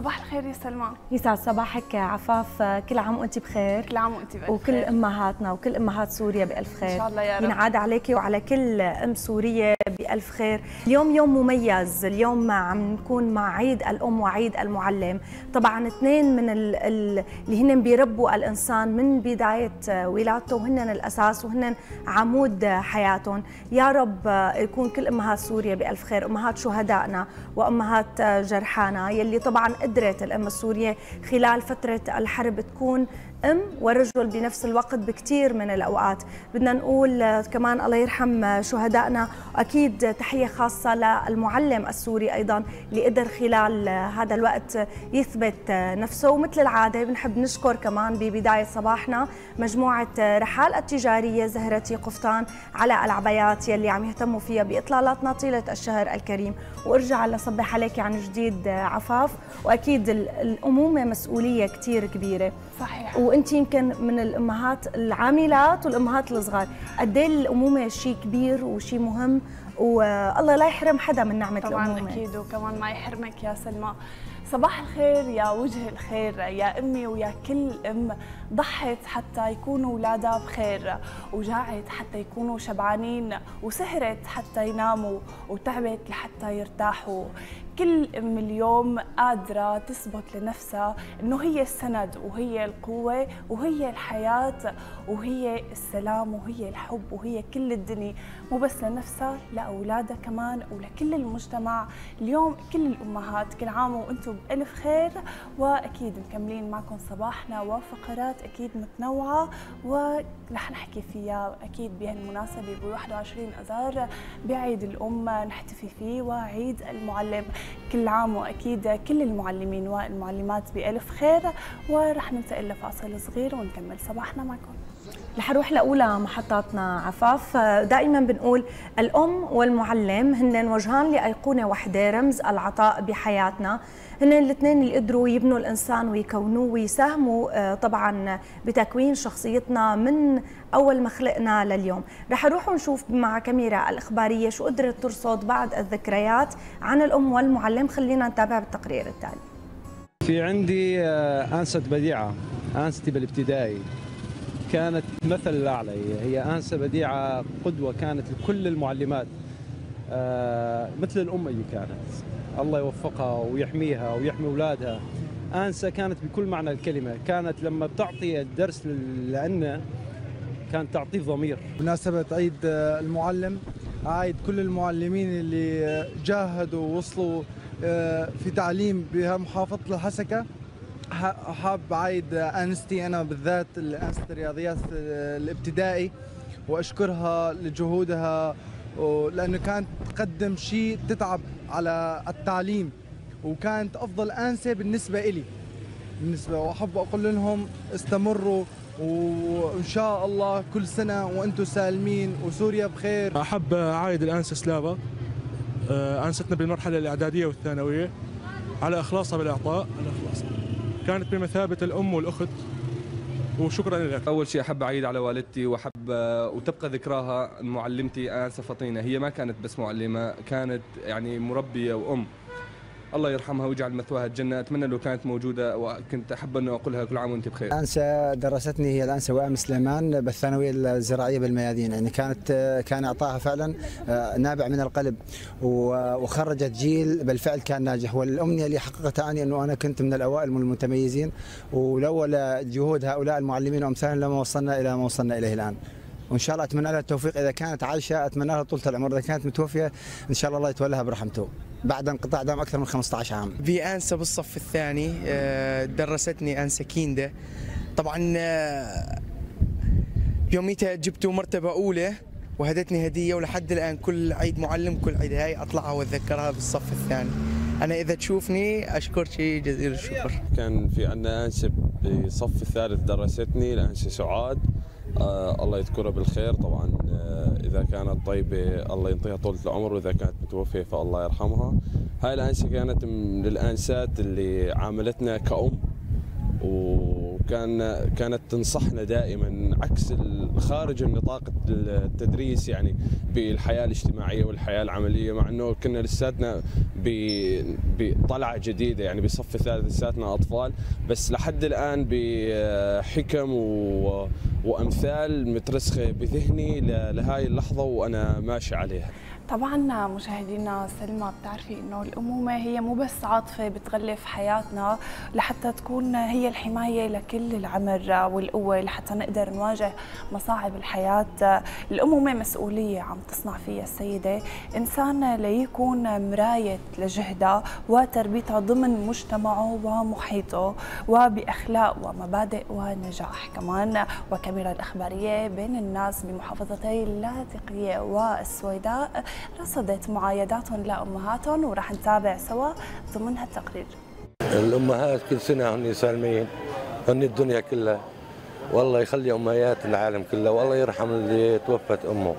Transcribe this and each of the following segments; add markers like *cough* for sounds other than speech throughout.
صباح الخير يا سلمى. يسعد صباحك عفاف. كل عام وانت بخير. كل عام وانت بألف وكل. أمهاتنا وكل أمهات سوريا بألف خير. إن شاء الله يا رب. ينعاد عليك وعلى كل أم سوريه بألف خير. اليوم يوم مميز. اليوم عم نكون مع عيد الأم وعيد المعلم. طبعا اثنين من ال- ال- اللي هن بيربوا الإنسان من بداية ولادته وهن الأساس وهن عمود حياتهم. يا رب يكون كل أمهات سوريا بألف خير. أمهات شهدائنا وأمهات جرحانا يلي طبعا قدرت الام السورية خلال فترة الحرب تكون أم ورجل بنفس الوقت بكثير من الأوقات. بدنا نقول آه، كمان الله يرحم آه، شهدائنا. واكيد تحية خاصة للمعلم السوري أيضا اللي قدر خلال آه، هذا الوقت يثبت نفسه. ومثل العادة بنحب نشكر كمان ببداية صباحنا مجموعة رحال التجارية زهرتي قفطان على العبايات يلي عم يهتموا فيها بإطلالاتنا طيلة الشهر الكريم. وأرجع لصبح عليك عن جديد عفاف. وأكيد ال- الأمومة مسؤولية كثير كبيرة. صحيح. وانت يمكن من الامهات العاملات والامهات الصغار. قد إيه الأمومة شيء كبير وشيء مهم؟ والله لا يحرم حدا من نعمة طبعا الأمومة. أكيد وكمان ما يحرمك يا سلمى. صباح الخير يا وجه الخير يا أمي ويا كل أم. ضحت حتى يكونوا اولادها بخير وجاعت حتى يكونوا شبعانين وسهرت حتى يناموا وتعبت لحتى يرتاحوا. كل ام اليوم قادرة تثبت لنفسها إنه هي السند وهي القوة وهي الحياة وهي السلام وهي الحب وهي كل الدنيا. مو بس لنفسها لاولادها كمان ولكل المجتمع. اليوم كل الأمهات كل عام وأنتم بألف خير وأكيد مكملين معكم صباحنا وفقرات أكيد متنوعة ورح نحكي فيها أكيد بهالمناسبة ب 21 أذار بعيد الأم نحتفي فيه وعيد المعلم. كل عام وأكيد كل المعلمين والمعلمات بألف خير ورح ننتقل لفاصل صغير ونكمل صباحنا معكم. رح نروح لأولى محطاتنا عفاف. دائما بنقول الأم والمعلم هن وجهان لأيقونة وحدة رمز العطاء بحياتنا. هن الاثنين اللي قدروا يبنوا الإنسان ويكونوه ويساهموا آه، طبعا بتكوين شخصيتنا من أول ما خلقنا لليوم. رح نروح ونشوف مع كاميرا الإخبارية شو قدرت ترصد بعض الذكريات عن الأم والمعلم. خلينا نتابع بالتقرير التالي. في عندي آه، أنسة بديعة أنستي بالابتدائي. كانت مثل الأعلى. هي أنسة بديعة قدوة كانت لكل المعلمات. آه، مثل الأم اللي كانت. الله يوفقها ويحميها ويحمي أولادها. أنسة كانت بكل معنى الكلمة. كانت لما بتعطي الدرس لأنه كانت تعطيه ضمير. بمناسبة عيد المعلم أعيد كل المعلمين اللي جاهدوا ووصلوا آه، في تعليم بمحافظة الحسكة. حاب أعيد آه، أنستي أنا بالذات أنسة الرياضيات آه، الابتدائي وأشكرها لجهودها لأنه كانت تقدم شيء تتعب على التعليم وكانت أفضل أنسة بالنسبة إلي. بالنسبة وأحب أقول لهم استمروا وإن شاء الله كل سنة وأنتم سالمين وسوريا بخير. أحب اعايد الأنسة سلافا آه، أنستنا بالمرحلة الإعدادية والثانوية على إخلاصها بالإعطاء. على اخلاصها كانت بمثابة الأم والأخت وشكرا لك. أول شيء أحب أعيد على والدتي وأحب وتبقى ذكراها معلمتي انسه فطينه هي ما كانت بس معلمة كانت يعني مربية وأم. الله يرحمها ويجعل مثواها الجنة. أتمنى لو كانت موجودة وكنت أحب انه أقولها كل عام وأنت بخير. الأنسة درستني هي الأنسة وائم سليمان بالثانوية الزراعية بالميادين. يعني كانت كان إعطائها فعلا آه، نابع من القلب. وخرجت جيل بالفعل كان ناجح. والأمنية اللي حققتها أنا أنه أنا كنت من الأوائل من المتميزين. ولولا جهود هؤلاء المعلمين وأمثالهم لما وصلنا إلى ما وصلنا إليه الآن. وإن شاء الله أتمنى لها التوفيق. إذا كانت عايشة أتمنى لها طولة العمر. إذا كانت متوفية إن شاء الله الله يتولاها برحمته. بعد انقطاع دام أكثر من 15 عام. في أنسة بالصف الثاني آه، درستني أنسة كيندا طبعا آه، يوميتها جبت مرتبة أولى وهدتني هدية ولحد الآن كل عيد معلم كل عيد هاي أطلعها وأتذكرها بالصف الثاني. أنا إذا تشوفني أشكرك جزيل الشكر. كان في عندنا أنسة بالصف الثالث درستني الأنسة سعاد. آه الله يذكرها بالخير. طبعا آه إذا كانت طيبة الله ينطيها طولة العمر وإذا كانت متوفية فالله يرحمها. هاي الأنسة كانت من الأنسات اللي عاملتنا كأم و وكان كانت تنصحنا دائما عكس خارج النطاق التدريس يعني بالحياة الاجتماعية والحياة العملية مع إنه كنا لساتنا بطلعة جديدة يعني بصف الثالث لساتنا أطفال. بس لحد الآن بحكم وأمثال مترسخة بذهني لهاي اللحظة وأنا ماشي عليها. طبعا مشاهدينا سلمى بتعرفي إنه الأمومة هي مو بس عاطفة بتغلف حياتنا لحتى تكون هي الحماية لكل العمر والقوة لحتى نقدر نواجه مصاعب الحياة. الأمومة مسؤولية عم تصنع فيها السيدة. إنسان ليكون مراية لجهدها وتربيتها ضمن مجتمعه ومحيطه وبأخلاق ومبادئ ونجاح كمان. وكاميرا الإخبارية بين الناس بمحافظتي اللاذقيه والسويداء رصدت معايداتهم لأمهاتهم ورح نتابع سوا ضمن هالتقرير الأمهات كل سنة هن سالمين هن الدنيا كلها. والله يخلي أمهات العالم كله والله يرحم اللي توفت أمه.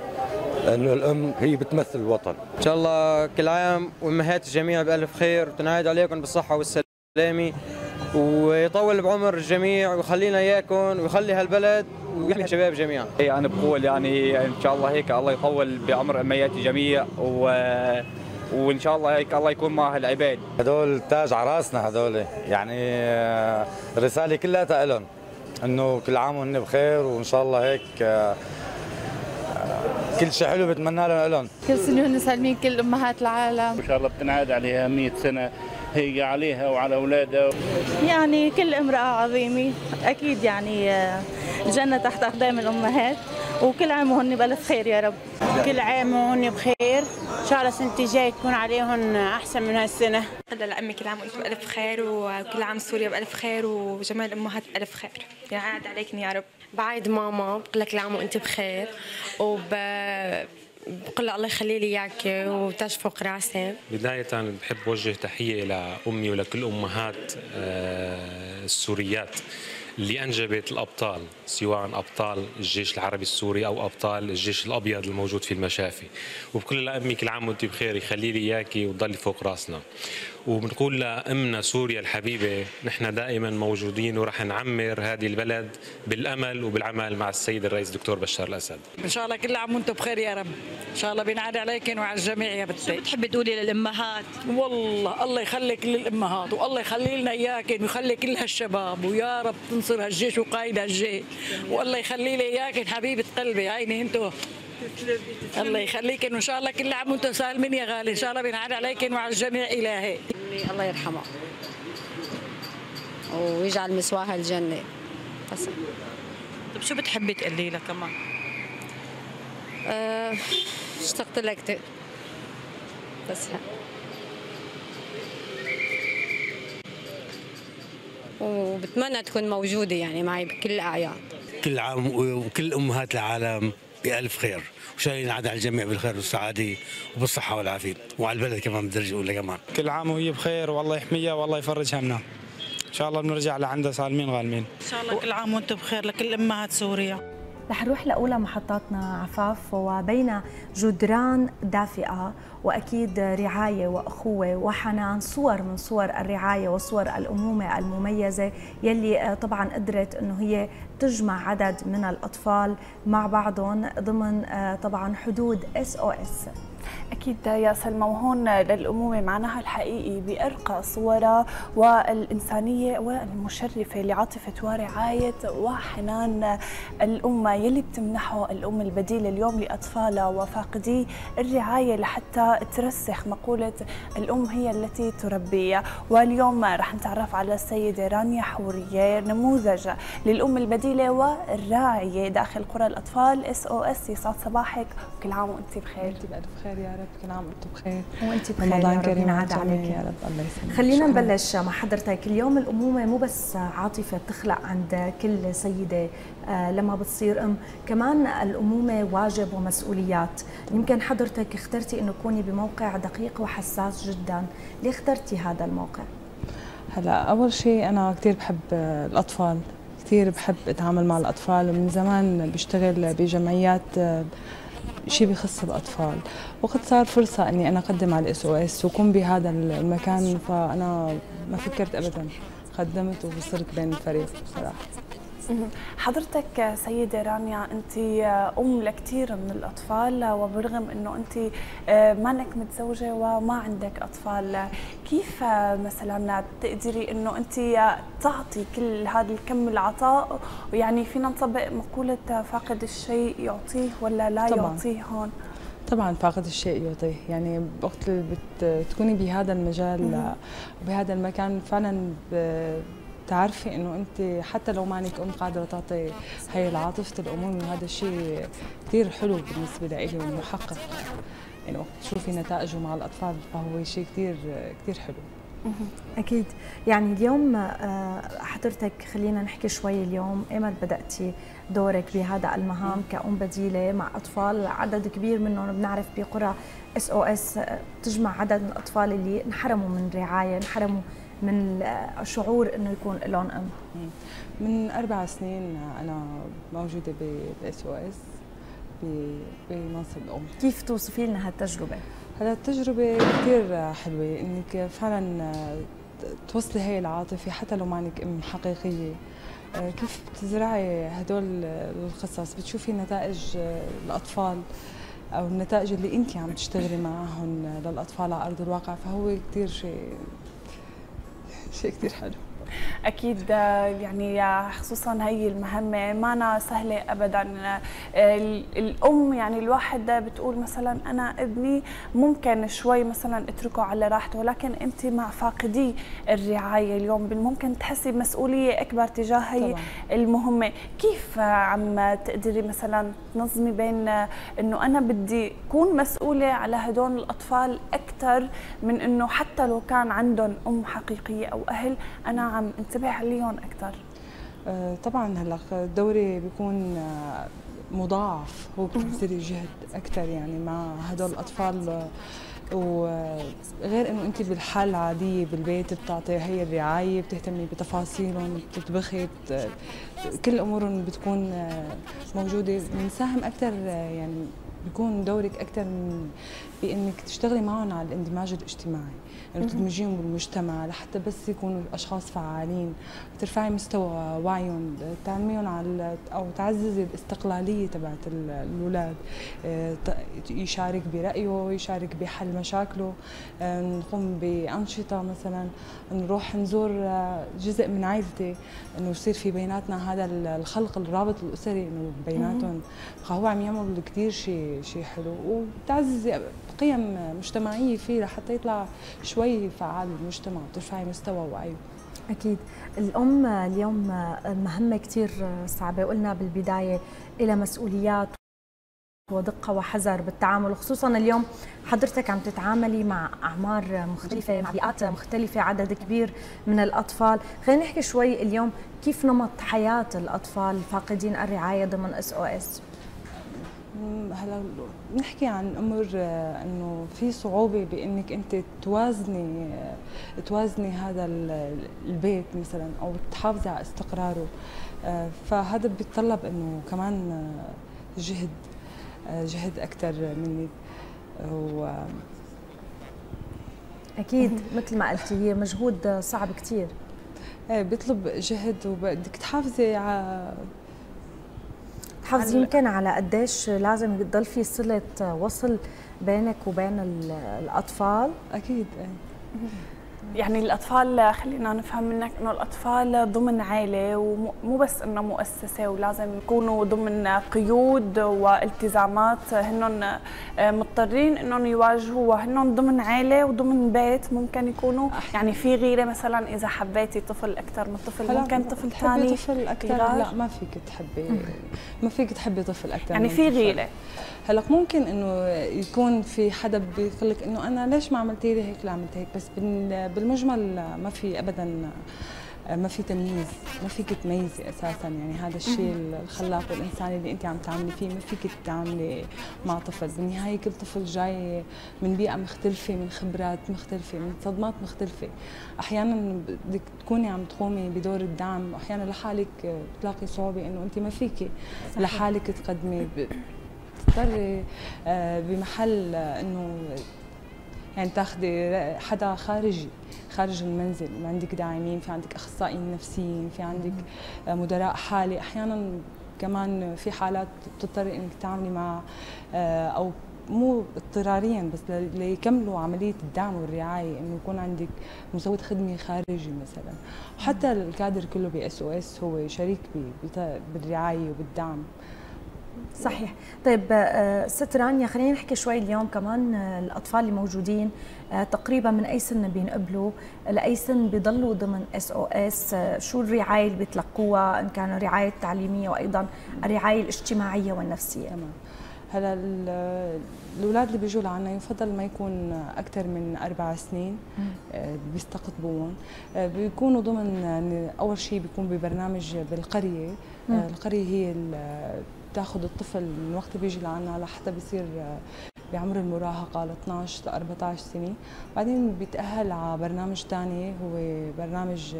لأنه الأم هي بتمثل الوطن. إن شاء الله كل عام وأمهات الجميع بألف خير وتنعاد عليكم بالصحة والسلامة. ويطول بعمر الجميع ويخلينا إياكم ويخلي هالبلد ويحمي الشباب جميعا. أنا يعني بقول يعني إن شاء الله هيك الله يطول بعمر أميات الجميع و وإن شاء الله هيك الله يكون مع هالعباد. هدول تاج على راسنا هدول يعني الرساله كلها لهم إنه كل عام وهن بخير وإن شاء الله هيك كل شيء حلو بتمنى لهم لهم كل سنة وهن سالمين كل أمهات العالم إن شاء الله بتنعاد عليها 100 سنة هي عليها وعلى أولادها. يعني كل امرأة عظيمة أكيد يعني آه، الجنة تحت أقدام الأمهات وكل عام وهن بألف خير يا رب. كل عام وهن بخير. إن شاء الله السنة الجاية تكون عليهم أحسن من هالسنة. لأمي كل عام وأنتم بألف خير وكل عام سوريا بألف خير وجميع الامهات بألف خير. يعني عاد عليكم يا رب. بعيد ماما بقول لك كل عام وأنت بخير وب بقول الله يخلي لي إياك وتاج فوق راسي. بداية بحب أوجه تحية لامي ولكل أمهات آه، السوريات اللي أنجبت الأبطال سواء أبطال الجيش العربي السوري أو أبطال الجيش الأبيض الموجود في المشافي. وبكل لامي كل عام وانت بخير يخلي لي اياكي وتضلي فوق راسنا. وبنقول لامنا سوريا الحبيبة نحن دائما موجودين ورح نعمر هذه البلد بالأمل وبالعمل مع السيد الرئيس دكتور بشار الأسد. إن شاء الله كل عام وأنتم بخير يا رب. إن شاء الله بينعاد عليكم وعلى الجميع يا بنتي. شو بتحبي تقولي للأمهات؟ والله الله يخليك للأمهات والله يخلي لنا اياكم ويخلي كل هالشباب ويا رب تنصر هالجيش وقايد هالجيش والله يخلي لي اياكم حبيبة قلبي عيني أنتم الله يخليك وان شاء الله كل عام وأنتم سالمين يا غالي. إن شاء الله بينعاد عليكم وعلى الجميع إلهي. الله يرحمها ويجعل مسواها الجنة. بس. طيب شو بتحبي تقولي لها كمان؟ أه اشتقت لك كثير بس. ها. وبتمنى تكون موجودة يعني معي بكل الاعياد كل عام وكل أمهات العالم. بألف خير. وشان ينعاد على الجميع بالخير والسعادة وبالصحة والعافية. وعلى البلد كمان بالدرجة الأولى كمان. كل عام وهي بخير والله يحميها والله يفرج همنا. إن شاء الله بنرجع لعندها سالمين غالمين. إن شاء الله كل عام وأنتم بخير لكل أمهات سوريا. رح نروح لأولى محطاتنا عفاف وبين جدران دافئة وأكيد رعاية وأخوة وحنان صور من صور الرعاية وصور الأمومة المميزة يلي طبعا قدرت أنه هي تجمع عدد من الأطفال مع بعضهم ضمن طبعا حدود اس أكيد يا سلمى وهون للأمومة معناها الحقيقي بأرقى صورها والإنسانية والمشرفة لعاطفة ورعاية وحنان الأمة يلي بتمنحه الأم البديلة اليوم لأطفالها وفاقدي الرعاية لحتى ترسخ مقولة الأم هي التي تربي. واليوم رح نتعرف على السيدة رانيا حورية نموذج للأم البديلة والراعية داخل قرى الأطفال SOS يسعد صباحك. وكل عام وأنت بخير. انت بألف خير يا رب. كل عام وأنتم بخير. وانت بخير رمضان كريم عليك. يا رب الله يسلمك. خلينا نبلش مع حضرتك. اليوم الأمومة مو بس عاطفة بتخلق عند كل سيدة آه، لما بتصير أم. كمان الأمومة واجب ومسؤوليات. يمكن حضرتك اخترتي إنه تكوني بموقع دقيق وحساس جدا. ليه اخترتي هذا الموقع؟ هلا أول شيء أنا كثير بحب الأطفال. كثير بحب أتعامل مع الأطفال. ومن زمان بشتغل بجمعيات آه، شيء بخص الأطفال. وقت صار فرصة إني أنا أقدم على ال SOS وكون بهذا المكان فأنا ما فكرت ابدا. قدمت وصرت بين الفريق بصراحة. حضرتك سيدة رانيا أنت أم لكثير من الأطفال وبرغم أنه أنت مانك متزوجة وما عندك أطفال كيف مثلا بتقدري أنه أنت تعطي كل هذا الكم العطاء؟ ويعني فينا نطبق مقولة فاقد الشيء يعطيه ولا لا طبعا. يعطيه هون؟ طبعا فاقد الشيء يعطيه. يعني وقت بتكوني بهذا المجال وبهذا المكان فعلا تعرفي إنه أنت حتى لو مانك أم قادرة تعطي هي العاطفة الامومه وهذا الشيء كثير حلو بالنسبة لي ومحقق. يعني وقت تشوفي نتائجه مع الأطفال فهو شيء كثير كثير حلو. أكيد. يعني اليوم آه، حضرتك خلينا نحكي شوي اليوم إيمت بداتي دورك بهذا المهام كأم بديلة مع أطفال. عدد كبير منهم بنعرف بقرى SOS تجمع عدد من الأطفال اللي انحرموا من رعاية انحرموا من الشعور إنه يكون لهم أم. من أربع سنين أنا موجودة ب SOS بمنصب ام كيف توصفي لنا هالتجربة؟ هلا التجربة كثير حلوة إنك فعلا توصلي هي العاطفة حتى لو مانك ام حقيقية. كيف بتزرعي هدول القصص؟ بتشوفي نتائج الأطفال أو النتائج اللي انت عم تشتغلي معهم للأطفال على أرض الواقع؟ فهو كثير شيء شيء كثير حلو. أكيد يعني خصوصا هي المهمة ما سهلة ابدا. الأم يعني الواحد بتقول مثلا أنا ابني ممكن شوي مثلا اتركه على راحته ولكن أنت مع فاقدي الرعاية اليوم ممكن تحسي بمسؤولية أكبر تجاه هي المهمة. كيف عم تقدري مثلا تنظمي بين إنه أنا بدي أكون مسؤولة على هدول الأطفال أكثر من إنه حتى لو كان عندهم أم حقيقية أو أهل أنا عم انتبه عليهم أكثر آه، طبعا هلأ دوري بيكون آه، مضاعف هو بتبذلي جهد أكثر يعني مع هدول الأطفال. وغير إنه انت بالحالة العاديه بالبيت بتعطي هي الرعاية بتهتمي بتفاصيلهم بتطبخي كل أمورهم بتكون آه، موجودة. بنساهم أكثر يعني بيكون دورك أكثر بإنك تشتغلي معهم على الاندماج الاجتماعي. انه تدمجيهم بالمجتمع لحتى بس يكونوا اشخاص فعالين ترفعي مستوى وعيهم تعلميهم على أو تعززي الاستقلالية تبعت الاولاد آه، يشارك برأيه يشارك بحل مشاكله آه، نقوم بأنشطة مثلا نروح نزور آه، جزء من عائلتي إنه يصير في بيناتنا هذا الخلق الرابط الأسري إنه بيناتهم. فهو عم يعمل كثير شيء شيء حلو وبتعززي قيم مجتمعية فيه لحتى يطلع شوي فعال بالمجتمع وترفعي مستوى وعيه أكيد. الأم اليوم مهمة كثير صعبة قلنا بالبداية إلى مسؤوليات ودقة وحذر بالتعامل خصوصا اليوم حضرتك عم تتعاملي مع أعمار مختلفة مع بيئات مختلفة عدد كبير من الأطفال. خلينا نحكي شوي اليوم كيف نمط حياة الأطفال فاقدين الرعاية ضمن SOS هلا نحكي عن أمور آه، إنه في صعوبة بإنك أنت توازني آه، توازني هذا البيت مثلا أو تحافظي على استقراره. آه، فهذا بيتطلب إنه كمان جهد جهد أكثر مني. و أكيد مثل ما قلتي هي مجهود صعب كثير إيه بيطلب جهد وبدك تحافظي على حافظ يمكن على قديش لازم يضل في صلة وصل بينك وبين الأطفال؟ أكيد يعني الأطفال خلينا نفهم منك إنه الأطفال ضمن عائله ومو بس إنه مؤسسة ولازم يكونوا ضمن قيود والتزامات. هن مضطرين انهم يواجهوها هن ضمن عائله وضمن بيت ممكن يكونوا. يعني في غيرة مثلا إذا حبيتي طفل أكثر من طفل ممكن طفل ثاني طفل أكثر لا ما فيك تحبي ما فيك تحبي طفل أكثر يعني في غيرة. هلأ ممكن إنه يكون في حدا بيقول لك إنه أنا ليش ما عملتي لي هيك؟ لا عملت هيك بس بالمجمل ما في ابدا ما في تمييز ما فيك تميزي أساسا. يعني هذا الشيء الخلاق والانساني اللي انت عم تعملي فيه ما فيك تعملي مع طفل. بالنهاية كل طفل جاي من بيئة مختلفة من خبرات مختلفة من صدمات مختلفة. أحيانا بدك تكوني عم تقومي بدور الدعم واحيانا لحالك بتلاقي صعوبة إنه انت ما فيك لحالك تقدمي. تضطري آه، بمحل إنه يعني تاخذي حدا خارجي خارج المنزل ما عندك داعمين في عندك أخصائيين نفسيين في عندك آه، مدراء حالي. أحيانا كمان في حالات بتضطري إنك تعملي مع آه، أو مو اضطراريا بس ليكملوا عملية الدعم والرعاية إنه يكون عندك مزود خدمة خارجي مثلا. وحتى الكادر كله ب SOS هو شريك بالرعاية وبالدعم. صحيح. طيب آه، ست رانيا خلينا نحكي شوي اليوم كمان آه، الأطفال اللي موجودين آه، تقريبا من أي سن بينقبلوا لأي سن بيضلوا ضمن SOS شو الرعاية اللي بيتلقوها إن كان الرعايه التعليميه وأيضا الرعايه الاجتماعية والنفسية. تمام. هلا الأولاد اللي بيجوا لعنا يفضل ما يكون أكثر من أربع سنين بيستقطبوهم بيكونوا ضمن يعني أول شيء بيكون ببرنامج بالقرية. القرية هي بتاخذ الطفل من وقت بيجي لعنا لحتى بيصير بعمر المراهقة ل 12 ل 14 سنة. بعدين بيتأهل على برنامج ثاني هو برنامج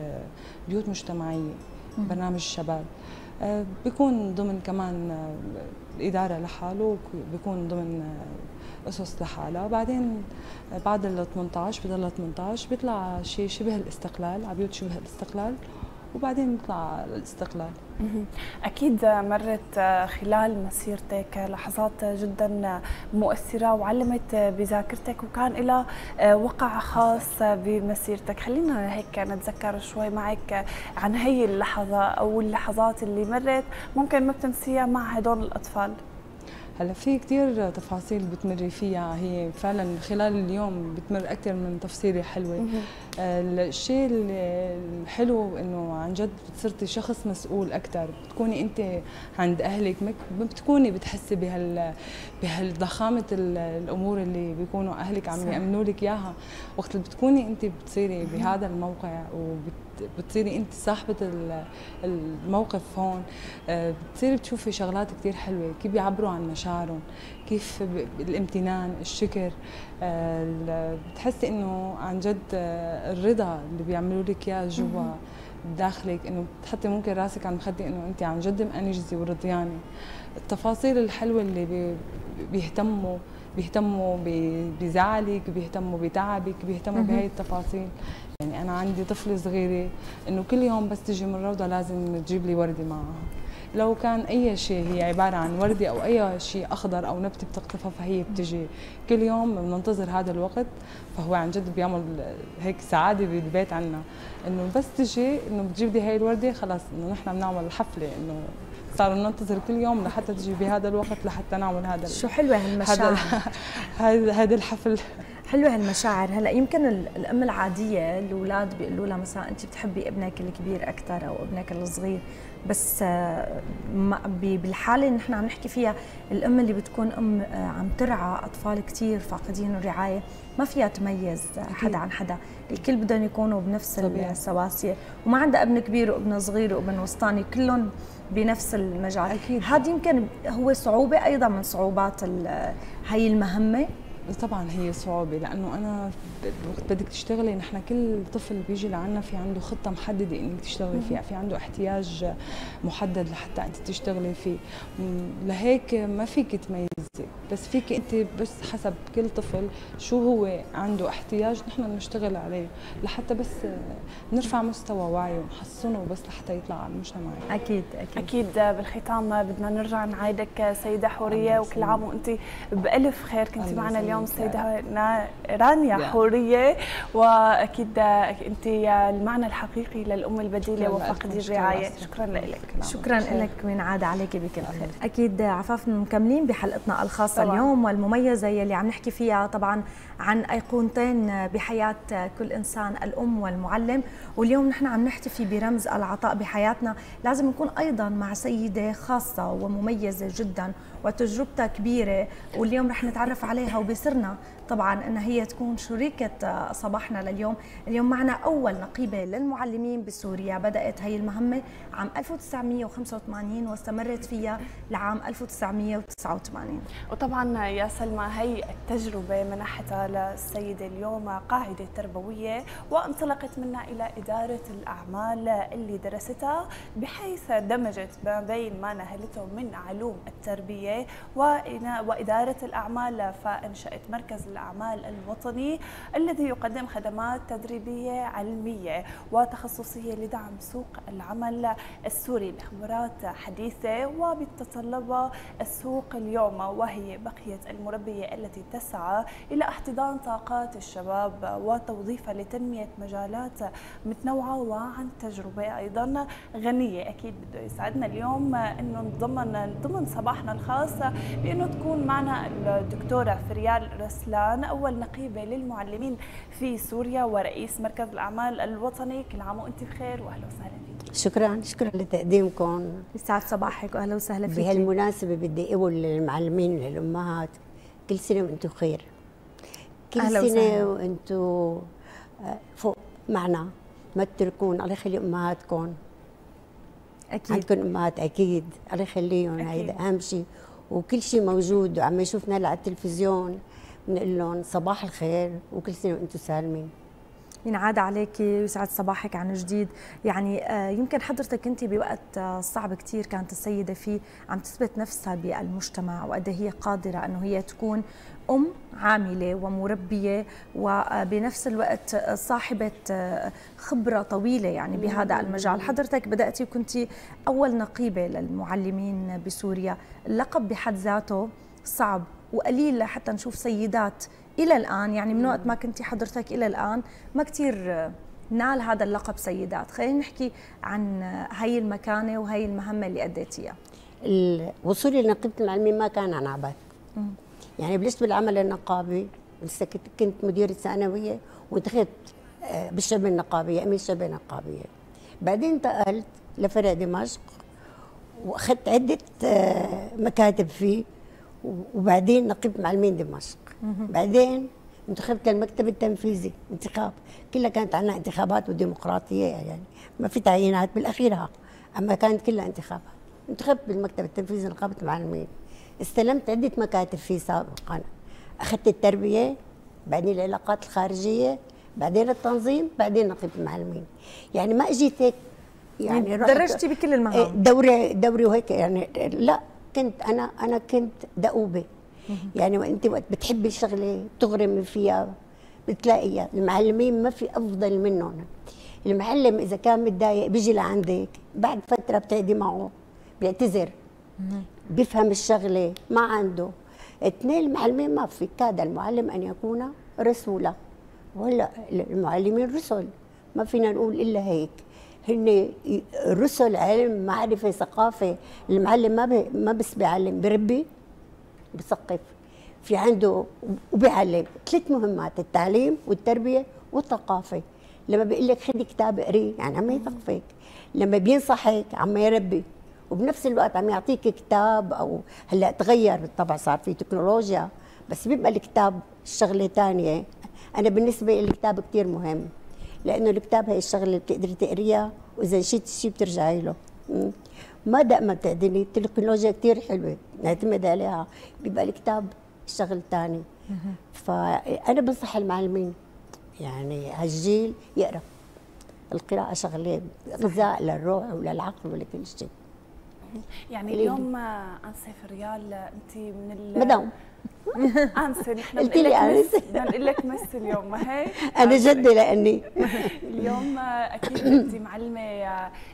بيوت مجتمعية برنامج الشباب آه، بيكون ضمن كمان الإدارة لحاله بيكون ضمن أسس لحالها بعدين بعد ال 18 بضل 18 بيطلع شيء شبه الاستقلال على بيوت شبه الاستقلال. وبعدين بيطلع الاستقلال. أكيد مرت خلال مسيرتك لحظات جدا مؤثرة وعلمت بذاكرتك وكان لها وقع خاص بمسيرتك. خلينا هيك نتذكر شوي معك عن هي اللحظة أو اللحظات اللي مرت. ممكن ما بتنسيها مع هدول الأطفال. هلا في كثير تفاصيل بتمري فيها. هي فعلا خلال اليوم بتمر أكثر من تفصيلة حلوة. الشيء الحلو إنه عن جد صرتي شخص مسؤول أكثر بتكوني أنت عند أهلك. ما بتكوني بتحسي بهال بهالضخامة الأمور اللي بيكونوا أهلك عم يأمنوا لك إياها. وقت اللي بتكوني أنت بتصيري بهذا الموقع وبت بتصيري انت صاحبة الموقف هون آه، بتصيري بتشوفي شغلات كثير حلوة كيف بيعبروا عن مشاعرهم كيف الامتنان الشكر آه، بتحسي انه عن جد آه، الرضا اللي بيعملوا لك إياه جوا داخلك إنه بتحطي ممكن راسك على المخده إنه انت عن جد مأنجزه ورضيانة. التفاصيل الحلوة اللي بيهتموا بيهتموا بزعلك بيهتموا بتعبك بيهتموا بهي التفاصيل. يعني أنا عندي طفله صغيرة إنه كل يوم بس تجي من الروضة لازم تجيب لي وردة معها. لو كان أي شيء هي عبارة عن وردة أو أي شيء أخضر أو نبتة بتقطفها فهي بتجي. كل يوم بننتظر هذا الوقت فهو عن جد بيعمل هيك سعادة بالبيت عنا. إنه بس تجي إنه بتجيب لي هي الوردة خلاص إنه نحن بنعمل حفلة إنه صاروا ننتظر كل يوم لحتى تجي بهذا الوقت لحتى نعمل هذا شو حلوة هالمشاعر. *laughs* هذا هذا الحفل. حلوة هالمشاعر. هلا يمكن الأم العادية الأولاد بيقولوا لها مثلا انت بتحبي ابنك الكبير أكثر أو ابنك الصغير بس آه، بالحالة اللي نحن عم نحكي فيها الأم اللي بتكون أم آه، عم ترعى أطفال كثير فاقدين الرعاية ما فيها تميز حدا عن حدا. الكل بدهم يكونوا بنفس السواسية. وما عندها ابن كبير وابن صغير وابن وسطاني كلهم بنفس المجال. أكيد. هذا يمكن هو صعوبة أيضا من صعوبات هي المهمة. طبعا هي صعوبة لأنه أنا وقت بدك تشتغلي نحن كل طفل بيجي لعنا في عنده خطة محددة إنك تشتغلي فيها في عنده احتياج محدد لحتى أنت تشتغلي فيه. لهيك ما فيك تميزي بس فيك أنت بس حسب كل طفل شو هو عنده احتياج نحن نشتغل عليه لحتى بس نرفع مستوى وعيه ونحصنه بس لحتى يطلع على المجتمع. أكيد أكيد. أكيد بالختام بدنا نرجع نعيدك سيدة حورية وكل عام وأنت بألف خير كنت معنا اليوم سيدة رانيا حوريه وأكيد أنت المعنى الحقيقي للأم البديلة وفقد الرعاية. شكرا لك. شكرا لك. من عاد عليك بكل خير. أكيد عفاف مكملين بحلقتنا الخاصة طبعا. اليوم والمميزة يلي عم نحكي فيها طبعا عن أيقونتين بحياة كل إنسان الأم والمعلم. واليوم نحن عم نحتفي برمز العطاء بحياتنا. لازم نكون أيضا مع سيدة خاصة ومميزة جدا وتجربتها كبيرة واليوم رح نتعرف عليها وبسرنا طبعا انها هي تكون شريكه صباحنا لليوم. اليوم معنا أول نقيبة للمعلمين بسوريا. بدأت هي المهمة عام 1985 واستمرت فيها لعام 1989 وطبعا يا سلمى هي التجربة منحتها للسيدة اليوم قاعدة تربوية وانطلقت منها إلى إدارة الأعمال اللي درستها بحيث دمجت ما بين ما نهلته من علوم التربية وإدارة الأعمال فإنشأت مركز الأعمال الوطني الذي يقدم خدمات تدريبية علمية وتخصصية لدعم سوق العمل السوري بخبرات حديثة وبتتطلبها السوق اليوم وهي بقية المربية التي تسعى إلى احتضان طاقات الشباب وتوظيفها لتنمية مجالات متنوعة وعن تجربة أيضا غنية. أكيد بده يسعدنا اليوم أنه نضمن ضمن صباحنا الخاص بأنه تكون معنا الدكتورة فريال رسلان أول نقيبة للمعلمين في سوريا ورئيس مركز الأعمال الوطني. كل عام وأنت بخير وأهلا وسهلا فيك. شكرا شكرا لتقديمكم. يسعد صباحك واهلا وسهلا فيك. بهالمناسبة بدي أقول للمعلمين للامهات كل سنة وأنتم خير كل أهلا سنة وسهلا. وأنتم فوق معنا. ما تتركون الله يخلي أمهاتكم. أكيد. عندكم أمهات أكيد. الله يخليهم هيدا أهم شيء. وكل شيء موجود وعم يشوفنا على التلفزيون. بنقول لهم صباح الخير وكل سنة وأنتم سالمين. ينعاد عليك ويسعد صباحك عن جديد. يعني آه، يمكن حضرتك أنت بوقت آه، صعب كثير كانت السيدة فيه عم تثبت نفسها بالمجتمع وقد هي قادرة إنه هي تكون أم عاملة ومربية وبنفس الوقت آه، صاحبة آه، خبرة طويلة يعني بهذا المجال. حضرتك بدأتي وكنت أول نقيبة للمعلمين بسوريا. اللقب بحد ذاته صعب وقليل لحتى نشوف سيدات إلى الآن. يعني من وقت ما كنتي حضرتك إلى الآن ما كثير نال هذا اللقب سيدات. خلينا نحكي عن هاي المكانة وهي المهمة اللي أديتيها. وصولي لنقيبه المعلمين ما كان عن عبث. يعني بلشت بالعمل النقابي لسه كنت مديرة ثانوية وانتخبت آه، بالشبه النقابية أمين شبه نقابية. بعدين انتقلت لفرع دمشق وأخذت عدة آه، مكاتب فيه. وبعدين نقيب معلمين دمشق. بعدين انتخبت للمكتب التنفيذي انتخاب. كلها كانت عنا انتخابات وديمقراطية يعني. ما في تعيينات بالأخيرها أما كانت كلها انتخابات. انتخبت بالمكتب التنفيذي نقابة المعلمين استلمت عدة مكاتب فيه سابقا أخذت التربية بعدين العلاقات الخارجية بعدين التنظيم بعدين نقيب المعلمين يعني ما أجيت هيك يعني درجتي بكل إيه، المهام دوري دوري وهيك يعني لا. كنت أنا أنا كنت دؤوبة. يعني وانت وقت بتحبي الشغله بتغرمي فيها بتلاقيها. المعلمين ما في أفضل منهم. المعلم إذا كان متضايق بيجي لعندك بعد فترة بتقعدي معه بيعتذر. بيفهم الشغلة ما عنده. اثنين المعلمين ما في كاد المعلم أن يكون رسولا. وهلا المعلمين رسل. ما فينا نقول إلا هيك. هن رسل علم معرفه ثقافة المعلم ما بي ما بس بيعلم بربي بثقف. في عنده وبيعلم. ثلاث مهمات التعليم والتربية والثقافة. لما بيقول لك خدي كتاب اقريه يعني عم يثقفك لما بينصحك عم يربي. وبنفس الوقت عم يعطيك كتاب أو هلأ تغير. طبعا صار في تكنولوجيا بس بيبقى الكتاب شغلة ثانية أنا بالنسبة لي الكتاب كثير مهم. لأنه الكتاب هي الشغلة اللي بتقدري تقريها وإذا نسيت شيء بترجعي له. ما دائما بتعدلي التكنولوجيا كثير حلوة. نعتمد عليها. بيبقى الكتاب شغل ثاني فأنا بنصح المعلمين. يعني هالجيل يقرأ. القراءة شغلة غذاء للروح وللعقل ولكل شيء. يعني. اليوم انسه فريال انت من ال مدام انسه نحن قلت لي. مس بدنا نقول لك مس اليوم ما هيك؟ أنا جدي لأني. اليوم أكيد انت معلمة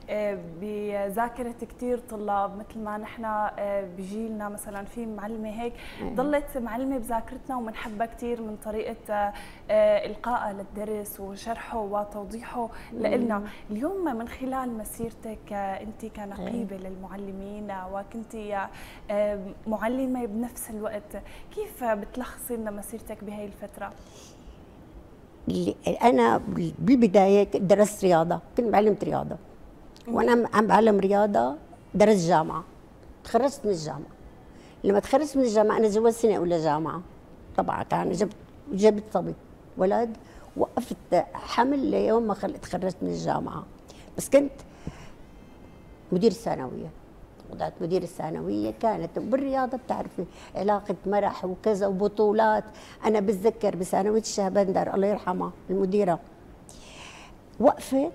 آه، بذاكرة كثير طلاب مثل ما نحن آه، بجيلنا مثلا في معلمة هيك. ضلت معلمة بذاكرتنا وبنحبها كثير من طريقة آه، القائها للدرس وشرحه وتوضيحه لنا اليوم من خلال مسيرتك انت كنقيبة للمعلمين وكنت معلمة بنفس الوقت. كيف بتلخصي لنا مسيرتك بهي الفترة؟ اللي- أنا بالبداية درست رياضة كنت معلمة رياضة. وأنا عم- بعلم رياضة درست جامعة. تخرجت من الجامعة. لما تخرجت من الجامعة أنا جوزت سنة أولى جامعة. طبعا كان جبت جبت صبي ولد وقفت حمل ليوم ما تخرجت من الجامعة. بس كنت مدير الثانويه وضعت مدير الثانوية كانت بالرياضة بتعرفي علاقة مرح وكذا وبطولات. أنا بتذكر بثانوية الشهبندر الله يرحمها المديرة. وقفت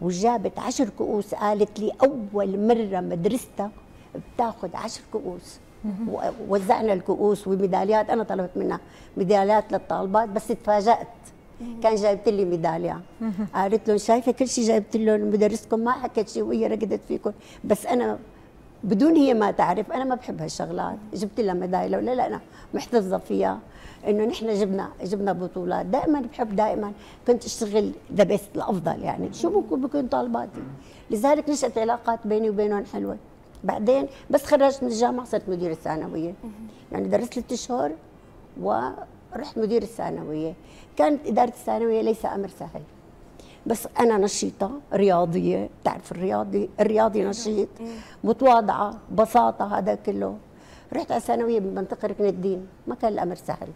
وجابت عشر كؤوس قالت لي أول مرة مدرستها بتاخذ عشر كؤوس. ووزعنا الكؤوس وميداليات أنا طلبت منها ميداليات للطالبات بس تفاجأت. كان جايبت لي ميدالية. قالت لهم شايفة كل شيء جايبت لهم مدرستكم ما حكت شيء وهي رقدت فيكم. بس أنا بدون هي ما تعرف أنا ما بحب هالشغلات جبت لها ميدالية ولا لا أنا محتفظة فيها. إنه نحن جبنا جبنا بطولات. دائما بحب دائما كنت أشتغل the best الأفضل يعني. شو بكون؟ بكون طالباتي. لذلك نشأت علاقات بيني وبينهم حلوة. بعدين بس خرجت من الجامعة صرت مدير الثانويه يعني درست ثلاث أشهر ورحت مدير الثانوية. كانت إدارة الثانوية ليس أمر سهل. بس أنا نشيطة رياضية بتعرف الرياضي الرياضي نشيط متواضعة بساطة هذا كله. رحت على ثانويه بمنطقة ركن الدين. ما كان الأمر سهل.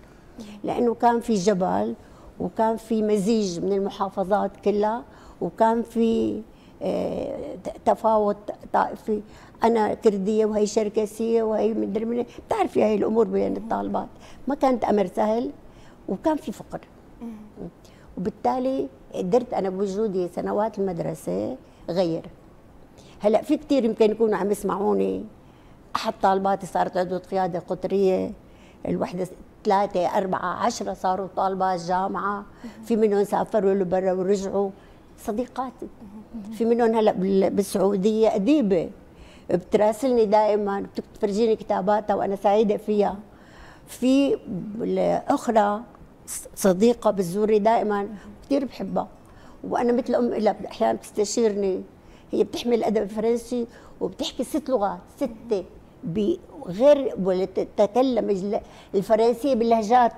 لأنه كان في جبل وكان في مزيج من المحافظات كلها وكان في آه، تفاوت طائفي. أنا كردية وهي شركسيه وهي مدري من بتعرفي هاي الأمور بين الطالبات. ما كانت أمر سهل وكان في فقر. وبالتالي قدرت أنا بوجودي سنوات المدرسة غير. هلأ في كثير يمكن يكونوا عم يسمعوني. أحد طالباتي صارت عضو قيادة قطرية. الوحدة ثلاثة أربعة عشرة صاروا طالبات جامعة. في منهم سافروا لبرا ورجعوا. صديقاتي. في منهم هلأ بالسعودية أديبة. بتراسلني دائما بتفرجيني كتاباتها وأنا سعيدة فيها. في أخرى صديقة بتزوري دائما كثير بحبها. وأنا مثل أم لها أحيانا بتستشيرني. هي بتحمل الأدب الفرنسي وبتحكي ست لغات ستة بغير تتكلم الفرنسية باللهجات.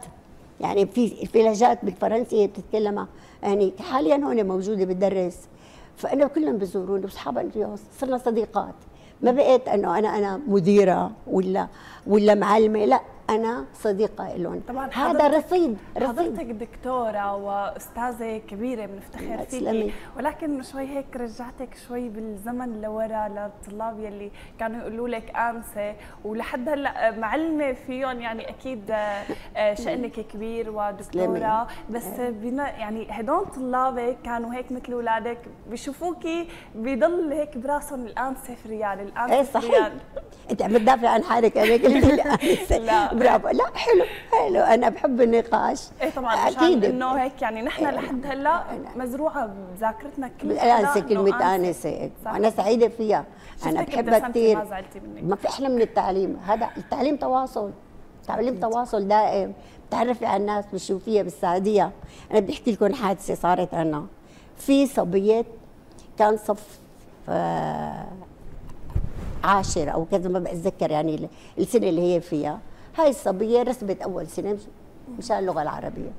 يعني في في لهجات بالفرنسية بتتكلمها. يعني حاليا هون موجودة بتدرس فأنا كلهم بزوروني واصحاب صرنا صديقات. ما بقيت إنه أنا أنا مديرة ولا ولا معلمة. لا أنا صديقة لهم طبعا هذا رصيد رصيد. حضرتك دكتورة وأستاذة كبيرة بنفتخر فيكي. ولكن شوي هيك رجعتك شوي بالزمن لورا للطلاب يلي كانوا يقولوا لك آنسة. ولحد هلأ معلمة فيهم يعني أكيد آه، *laughs* شأنك كبير ودكتورة. بس بنا يعني هدول طلابك كانوا هيك مثل أولادك بيشوفوكي بيضل هيك براسهم الآنسة في ريال الآنسة إيه صحيح. أنت عم تدافع عن حالك أنا قلت *laughs* لا. برافو. لا حلو حلو. أنا بحب النقاش. إيه طبعا أكيد. إنه هيك يعني نحن لحد هلأ مزروعة بذاكرتنا كل الانسه كلمة آنسة. أنا سعيدة فيها. أنا بحبها كثير ما في أحلى من التعليم. هذا التعليم تواصل. تعليم تواصل دائم. بتعرفي على الناس بتشوفيها بالسعودية. أنا بدي احكي لكم حادثة صارت عنا. في صبيه كان صف آه، عاشر أو كذا ما بتذكر يعني السنة اللي هي فيها. هاي الصبية رسبت أول سنة مشان اللغة العربية.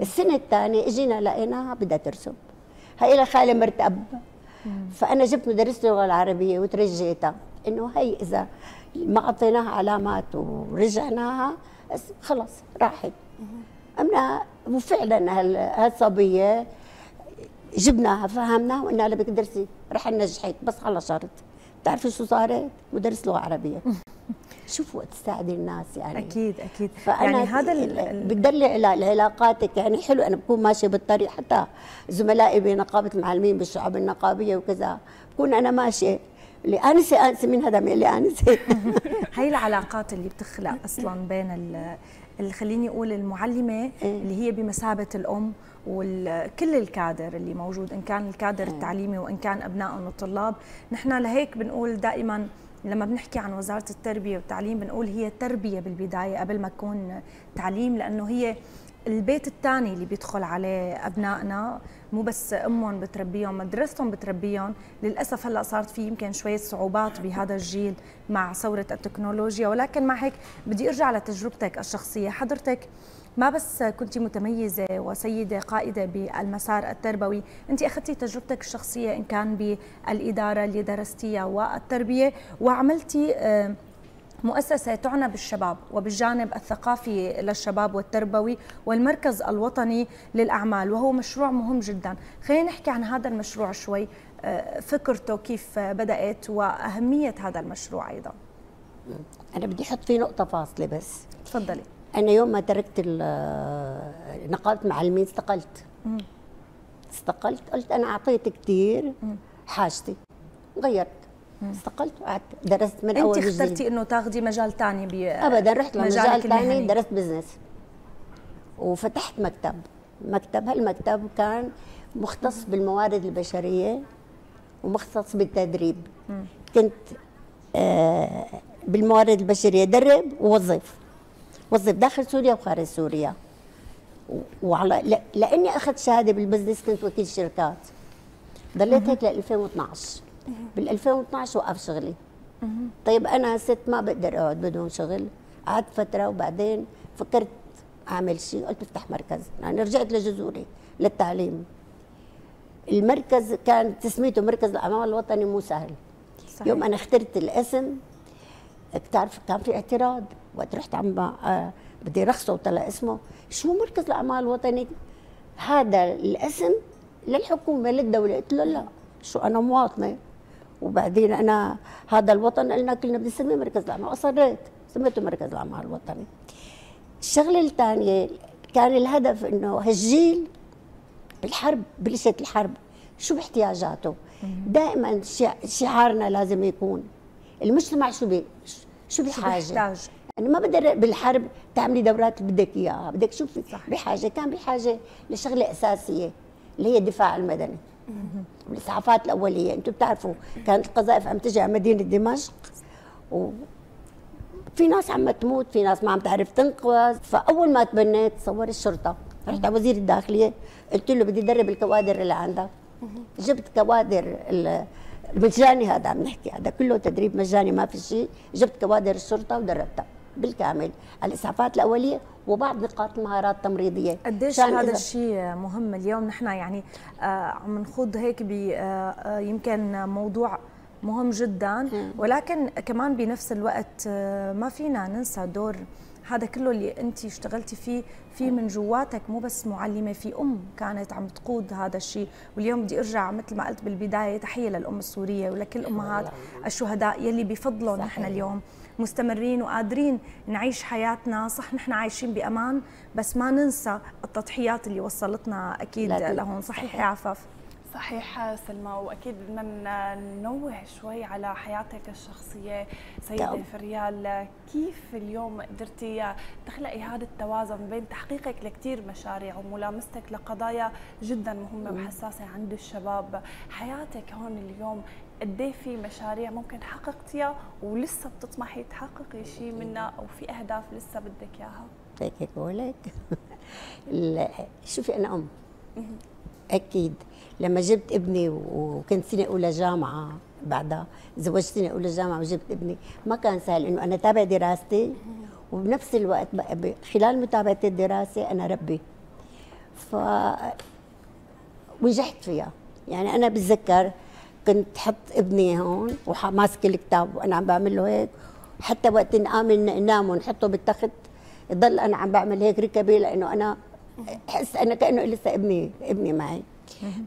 السنة الثانية إجينا لقيناها بدها ترسب هاي لها خاله مرتب فأنا جبت مدرسة اللغة العربية وترجيتها. إنه هي إذا ما أعطيناها علامات ورجعناها خلص راحت. امنا وفعلا هالصبية جبناها فهمناها وقلنا لها بدك تدرسي رح ننجحك بس على شرط. بتعرفي شو صارت؟ مدرس لغة عربية. شوفوا تساعدي الناس يعني. أكيد أكيد. فأنا يعني هذا بتدلي على علاقاتك يعني حلو. أنا بكون ماشية بالطريق حتى زملائي بنقابة المعلمين بالشعب النقابية وكذا بكون أنا ماشية. اللي انسه انسه من هذا من اللي انسه *laughs* هي العلاقات اللي بتخلق *laughs* أصلا بين اللي خليني أقول المعلمة إيه. اللي هي بمثابة الأم وكل الكادر اللي موجود إن كان الكادر التعليمي وإن كان أبنائهم الطلاب. نحن لهيك بنقول دائما لما بنحكي عن وزارة التربية والتعليم بنقول هي تربية بالبداية قبل ما تكون تعليم لأنه هي البيت الثاني اللي بيدخل عليه أبنائنا. مو بس أمهم بتربيهم مدرستهم بتربيهم. للأسف هلأ صارت في يمكن شوية صعوبات بهذا الجيل مع ثورة التكنولوجيا. ولكن مع هيك بدي أرجع لتجربتك الشخصية. حضرتك ما بس كنت متميزة وسيدة قائدة بالمسار التربوي أنت أخذتي تجربتك الشخصية إن كان بالإدارة اللي درستيها والتربية وعملتي مؤسسة تعنى بالشباب وبالجانب الثقافي للشباب والتربوي والمركز الوطني للأعمال وهو مشروع مهم جدا. خلينا نحكي عن هذا المشروع شوي آه، فكرته كيف بدأت وأهمية هذا المشروع أيضا. أنا بدي أحط فيه نقطة فاصلة بس. تفضلي. أنا يوم ما تركت نقابه معلمين استقلت. استقلت قلت أنا أعطيت كثير حاجتي. غيرت. استقلت وقعدت. درست من أول انت. اخترتي إنه تاخذي مجال ثاني ب ابدا رحت لمجال ثاني. درست business وفتحت مكتب. مكتب هالمكتب كان مختص بالموارد البشرية ومختص بالتدريب. كنت آه بالموارد البشرية درب ووظف وظف داخل سوريا وخارج سوريا. وعلى لا- لأني أخذت شهادة بال business كنت وكيل شركات. ضليت هيك ل 2012 بال 2012 وقف شغلي. طيب أنا ست ما بقدر أقعد بدون شغل. قعدت فترة وبعدين فكرت أعمل شيء قلت بفتح مركز. يعني رجعت لجذوري للتعليم. المركز كان تسميته مركز الأعمال الوطني مو سهل. صحيح. يوم أنا اخترت الاسم بتعرف كان في اعتراض. وقت رحت عم آه بدي رخصه وطلع اسمه. شو مركز الاعمال الوطني هذا الاسم للحكومة للدولة. قلت له لا شو أنا مواطنة. وبعدين أنا هذا الوطن قلنا كلنا بدي نسميه مركز الاعمال اصريت سميته مركز الاعمال الوطني الشغلة الثانية كان الهدف إنه هالجيل الحرب بلشت الحرب. شو باحتياجاته؟ دائما شع- شعارنا لازم يكون. المجتمع شو بي شو بحاجه بيحتاج؟ يعني ما بدي بالحرب تعملي دورات اللي بدك إياها. بدك تشوفي بحاجة كان بحاجة لشغلة أساسية اللي هي الدفاع المدني. والاسعافات الأولية أنتم بتعرفوا كانت القذائف عم تجي على مدينة دمشق و في ناس عم تموت في ناس ما عم تعرف تنقذ فأول ما تبنيت صور الشرطة. رحت على وزير الداخلية قلت له بدي ادرب الكوادر اللي عندك. جبت كوادر مجاني هذا عم نحكي هذا كله تدريب مجاني ما في شيء. جبت كوادر الشرطة ودربتها. بالكامل. الإسعافات الأولية وبعض نقاط المهارات التمريضيه قديش هذا الشيء مهم اليوم؟ نحن يعني آه عم نخوض هيك ب آه آه يمكن موضوع مهم جدا. ولكن كمان بنفس الوقت ما فينا ننسى دور هذا كله اللي أنت اشتغلتي فيه في من جواتك مو بس معلمة في أم كانت عم تقود هذا الشيء. واليوم بدي أرجع مثل ما قلت بالبداية تحية للأم السورية ولكل أمهات الشهداء يلي بفضلهم نحن اليوم. مستمرين وقادرين نعيش حياتنا صح نحن عايشين بأمان بس ما ننسى التضحيات اللي وصلتنا أكيد. لهون صحيح يا عفاف صحيح سلمى وأكيد بدنا ننوه شوي على حياتك الشخصية سيدة طبعاً. فريال كيف اليوم قدرتي تخلقي هذا التوازن بين تحقيقك لكثير مشاريع وملامستك لقضايا جدا مهمة. وحساسة عند الشباب حياتك هون اليوم قد إيه في مشاريع ممكن حققتيها ولسه بتطمحي تحققي شيء منها أو في أهداف لسه بدك إياها؟ هيك هيك ولك *laughs* لا، شوفي أنا أم. أكيد. لما جبت ابني وكنت سنة أولى جامعة بعدها تزوجت سنه أولى جامعة وجبت ابني ما كان سهل إنه أنا تابع دراستي. وبنفس الوقت خلال متابعة الدراسة أنا ربي. ف ونجحت فيها. يعني أنا بتذكر كنت حط ابني هون وماسك الكتاب وأنا عم بعمل له هيك. حتى وقت نقام ننام ونحطه بالتخت ضل أنا عم بعمل هيك ركبي لأنه أنا احس أنا كأنه لسه ابني ابني معي.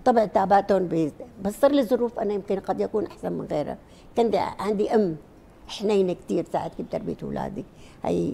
طبعا تعباتهم بس صار لي ظروف أنا يمكن قد يكون أحسن من غيرها. كان دي- عندي أم حنينة كثير ساعدتني بتربيه أولادي. هي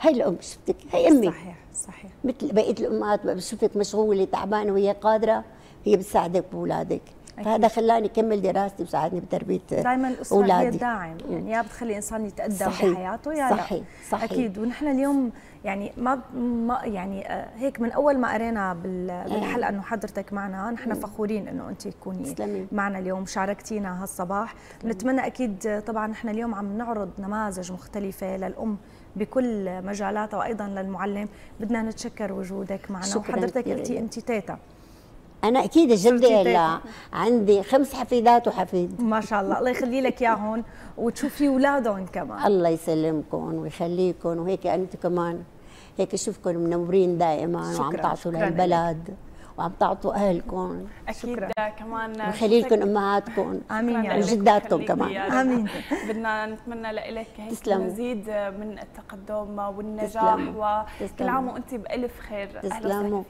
هي الأم شفتك؟ هي أمي. صحيح صحيح. مثل بقية الأمهات بشوفك مشغولة تعبانة وهي قادرة هي بتساعدك بأولادك. فهذا خلاني أكمل دراستي وساعدني بتربية دائما الاسره هي أولادي. الداعم يعني يا بتخلي الانسان يتقدم صحيح. بحياته يا لا. صحيح. صحيح. أكيد. ونحن اليوم يعني ما ما يعني آه، هيك من أول ما قرينا بال- بالحلقة إنه حضرتك معنا نحن فخورين إنه أنت تكوني. معنا اليوم شاركتينا هالصباح. بنتمنى أكيد آه، طبعا نحن اليوم عم نعرض نماذج مختلفة للأم بكل مجالاتها وأيضا للمعلم. بدنا نتشكر وجودك معنا. وحضرتك قلتي. أنت تيتا. أنا أكيد. لا عندي خمس حفيدات وحفيد ما شاء الله الله يخلي لك إياهم وتشوفي أولادهم كمان الله يسلمكم ويخليكم وهيك أنتم كمان هيك اشوفكم منورين دائما شكراً، وعم تعطوا لهالبلد وعم تعطوا أهلكم أكيد كمان ويخلي لكم أمهاتكم أمين يا. وجداتكم كمان. آمين. بدنا نتمنى لك هيك. مزيد من التقدم والنجاح تسلموا. وكل. عام وانت بألف خير تسلموا.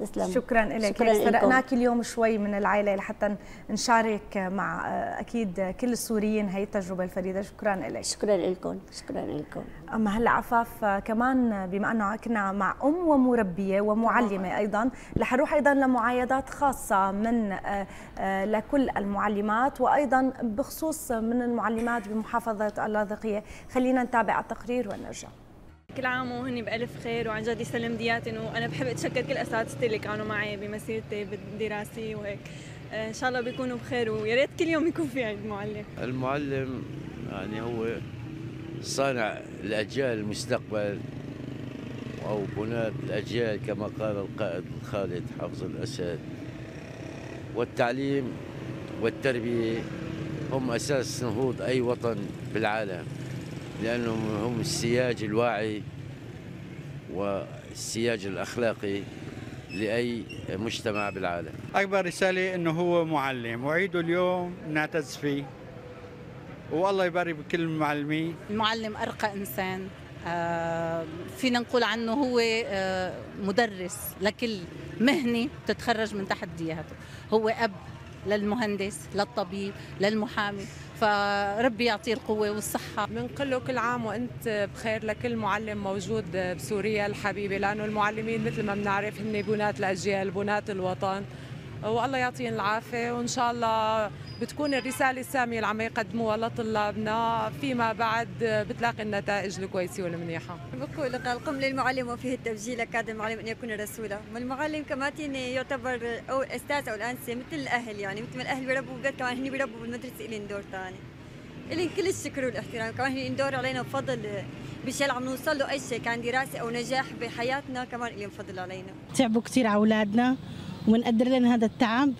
تسلموا شكرا لك شكرا لكم. سرقناك اليوم شوي من العائلة لحتى نشارك مع آه، أكيد كل السوريين هي التجربة الفريدة. شكرا لك شكرا لكم. شكرا لكم. أما هلأ عفاف آه، كمان بما أنه كنا مع أم ومربية ومعلمة أيضا رح أيضا أيضا لمعايدات خاصة من لكل المعلمات. وأيضا بخصوص من المعلمات بمحافظة اللاذقية. خلينا نتابع التقرير ونرجع. كل عام وهن بألف خير وعن جد يسلم دياتن وأنا بحب أتشكر كل أساتذتي اللي كانوا معي بمسيرتي بالدراسة وهيك. إن شاء الله بيكونوا بخير ويا ريت كل يوم يكون في عيد معلم. المعلم يعني هو صانع الأجيال المستقبل أو بناة الأجيال كما قال القائد خالد حافظ الأسد. والتعليم والتربية هم أساس نهوض أي وطن بالعالم. لأنهم هم السياج الواعي والسياج الأخلاقي لأي مجتمع بالعالم. أكبر رسالة أنه هو معلم. وعيده اليوم نعتز فيه. والله يبارك بكل المعلمين. المعلم أرقى إنسان. آه فينا نقول عنه هو آه مدرس لكل مهنة تتخرج من تحدياته هو أب للمهندس للطبيب للمحامي. فربي يعطيه القوة والصحة. بنقول له كل عام وأنت بخير لكل معلم موجود بسوريا الحبيبة لأنه المعلمين مثل ما بنعرف هن بنات الأجيال بنات الوطن. والله يعطيهم العافية وإن شاء الله بتكون الرسالة السامية اللي عم يقدموها لطلابنا فيما بعد بتلاقي النتائج الكويسة والمنيحة. بقول قال قم للمعلم وفيه التبجيل كاد المعلم أن يكون رسولا. والمعلم كمان يعتبر أو أستاذ أو الأنسة مثل الأهل يعني مثل ما الأهل بيربوا بالبيت كمان هن بيربوا بالمدرسة إلين دور ثاني إلين كل الشكر والاحترام. كمان هن دور علينا بفضل بشيء عم نوصل له أي شيء كان دراسة أو نجاح بحياتنا كمان إلين فضل علينا. تعبوا كثير على أولادنا ونقدر لنا هذا التعب.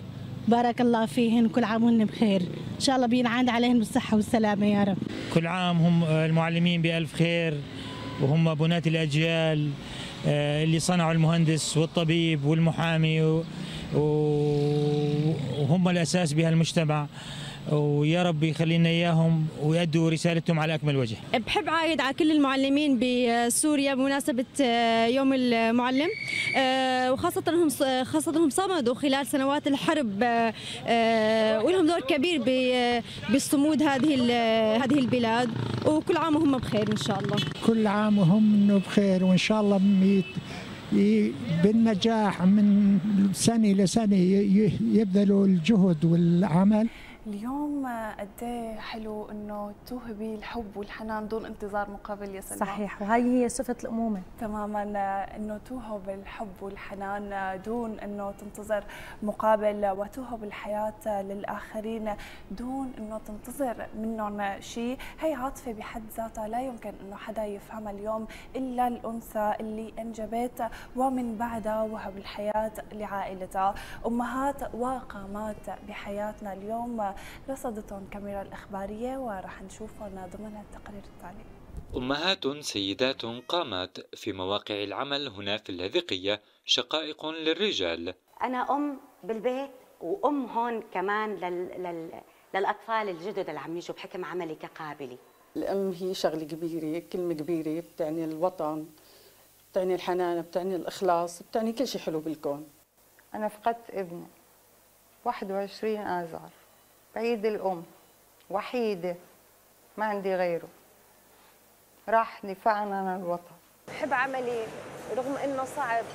بارك الله فيهن كل عام وهن بخير. إن شاء الله بينعاد عليهم بالصحة والسلامة يا رب. كل عام هم المعلمين بألف خير وهم بناة الأجيال اللي صنعوا المهندس والطبيب والمحامي وهم الأساس بهالمجتمع. ويا رب يخلي لنا إياهم ويؤدوا رسالتهم على أكمل وجه. بحب عايد على كل المعلمين بسوريا بمناسبة يوم المعلم وخاصة هم خاصة هم صمدوا خلال سنوات الحرب ولهم دور كبير بصمود هذه هذه البلاد وكل عام وهم بخير إن شاء الله. كل عام وهم بخير وإن شاء الله بالنجاح من سنة لسنة يبذلوا الجهد والعمل اليوم قد إيه حلو إنه توهبي الحب والحنان دون انتظار مقابل يا سلمى. صحيح. وهي هي صفة الأمومة. تماما إنه توهب الحب والحنان دون إنه تنتظر مقابل وتوهب الحياة للآخرين دون إنه تنتظر منهم شيء هي عاطفة بحد ذاتها. لا يمكن إنه حدا يفهمها اليوم إلا الأنثى اللي أنجبت ومن بعدها وهب الحياة لعائلتها. أمهات وقامات بحياتنا اليوم رصدتهم كاميرا الإخبارية وراح نشوفهم ضمن التقرير التالي. أمهات سيدات قامات في مواقع العمل هنا في اللاذقية شقائق للرجال. أنا أم بالبيت وأم هون كمان لل... لل... للأطفال الجدد اللي عم يجوا بحكم عملي كقابلة الأم هي شغلة كبيرة كلمة كبيرة بتعني الوطن بتعني الحنان بتعني الإخلاص بتعني كل شيء حلو بالكون. أنا فقدت ابني 21 آذار. بعيد الأم وحيدة ما عندي غيره. راح دفاعنا عن الوطن. بحب عملي رغم إنه صعب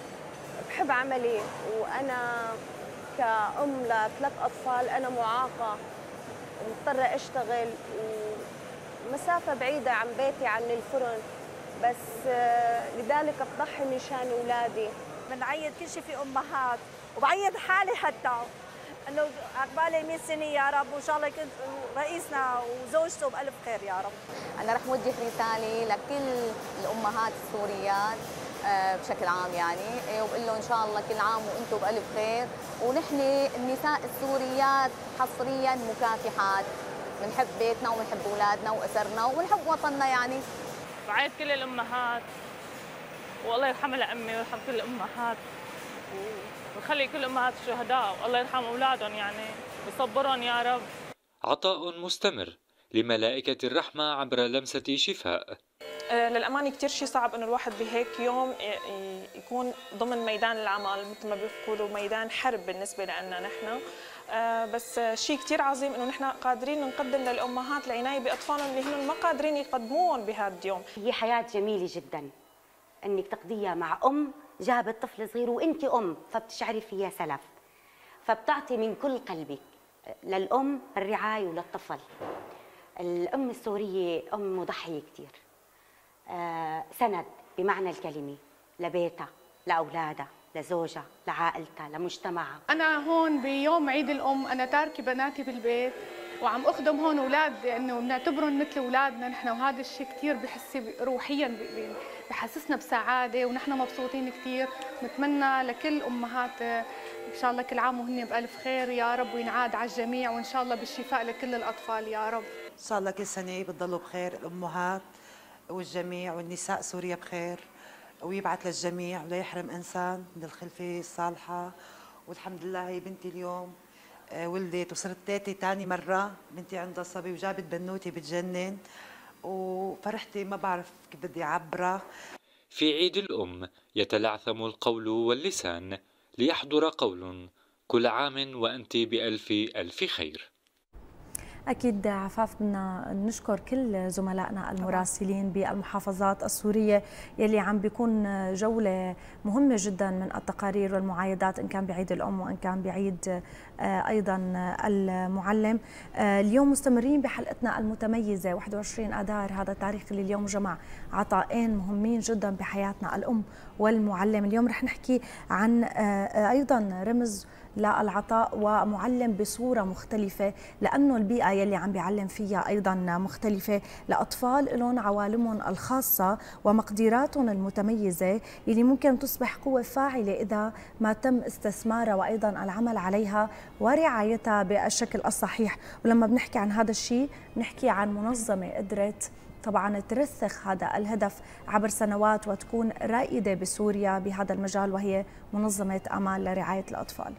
بحب عملي. وأنا كأم لثلاث أطفال أنا معاقة مضطرة أشتغل. ومسافة بعيدة عن بيتي عن الفرن. بس لذلك بضحي مشان أولادي. بنعيد كل شيء في أمهات وبعيد حالي حتى. انه عقبالي 100 سنة يا رب. وإن شاء الله يكون رئيسنا وزوجته بألف خير يا رب. أنا رح موجه رسالة لكل الأمهات السوريات بشكل عام يعني. وبقول له إن شاء الله كل عام وأنتم بألف خير. ونحن النساء السوريات حصريا مكافحات. بنحب بيتنا وبنحب أولادنا وأسرنا وبنحب وطننا يعني. بعيد كل الأمهات. والله يرحم لامي ويرحم كل الأمهات. ويخلي كل أمهات الشهداء والله يرحم أولادهم يعني ويصبرهم يا رب. عطاء مستمر لملائكة الرحمة عبر لمسة شفاء. للأمانة كتير شيء صعب إنه الواحد بهيك يوم يكون ضمن ميدان العمل مثل ما بيقولوا ميدان حرب بالنسبة لنا نحن. بس شيء كتير عظيم إنه نحن قادرين نقدم للأمهات العناية بأطفالهم اللي هن ما قادرين يقدموهم بهذا اليوم. هي حياة جميلة جدا إنك تقضيها مع أم جابت طفل صغير وانت أم فبتشعري فيها سلف. فبتعطي من كل قلبك للأم الرعاية وللطفل. الأم السورية أم مضحيه كثير آه سند بمعنى الكلمة لبيتها لأولادها لزوجها لعائلتها لمجتمعها. أنا هون بيوم عيد الأم أنا تاركة بناتي بالبيت وعم أخدم هون أولاد لأنه بنعتبرهم مثل أولادنا نحن وهذا الشيء كثير بحس روحيا بحسسنا بسعادة ونحن مبسوطين كثير نتمنى لكل أمهات إن شاء الله كل عام وهن بألف خير يا رب وينعاد على الجميع وإن شاء الله بالشفاء لكل الأطفال يا رب. إن شاء الله كل سنة بتضلوا بخير الأمهات والجميع والنساء سوريا بخير ويبعث للجميع ولا يحرم إنسان من الخلفة الصالحة. والحمد لله هي بنتي اليوم آه، ولدت وصرت تاتي ثاني مرة بنتي عندها صبي وجابت بنوتي بتجنن. وفرحتي ما بعرف كيف بدي أعبرها في عيد الأم يتلعثم القول واللسان ليحضر قول كل عام وأنت بألف ألف خير. أكيد عفاف بدنا نشكر كل زملائنا المراسلين بالمحافظات السورية يلي عم بيكون جولة مهمة جدا من التقارير والمعايدات إن كان بعيد الأم وإن كان بعيد آه، أيضا المعلم. آه، اليوم مستمرين بحلقتنا المتميزة 21 أذار. هذا التاريخ اللي اليوم جمع عطائين مهمين جدا بحياتنا الأم والمعلم. اليوم رح نحكي عن آه، أيضا رمز للعطاء ومعلم بصورة مختلفة لأنه البيئة يلي عم بيعلم فيها أيضا مختلفة. لأطفال لهم عوالمهم الخاصة ومقدراتهم المتميزة يلي ممكن تصبح قوة فاعلة إذا ما تم استثمارها وأيضا العمل عليها. ورعايتها بالشكل الصحيح. ولما بنحكي عن هذا الشيء بنحكي عن منظمة قدرت طبعا ترسخ هذا الهدف عبر سنوات وتكون رائدة بسوريا بهذا المجال وهي منظمة أمال لرعاية الأطفال.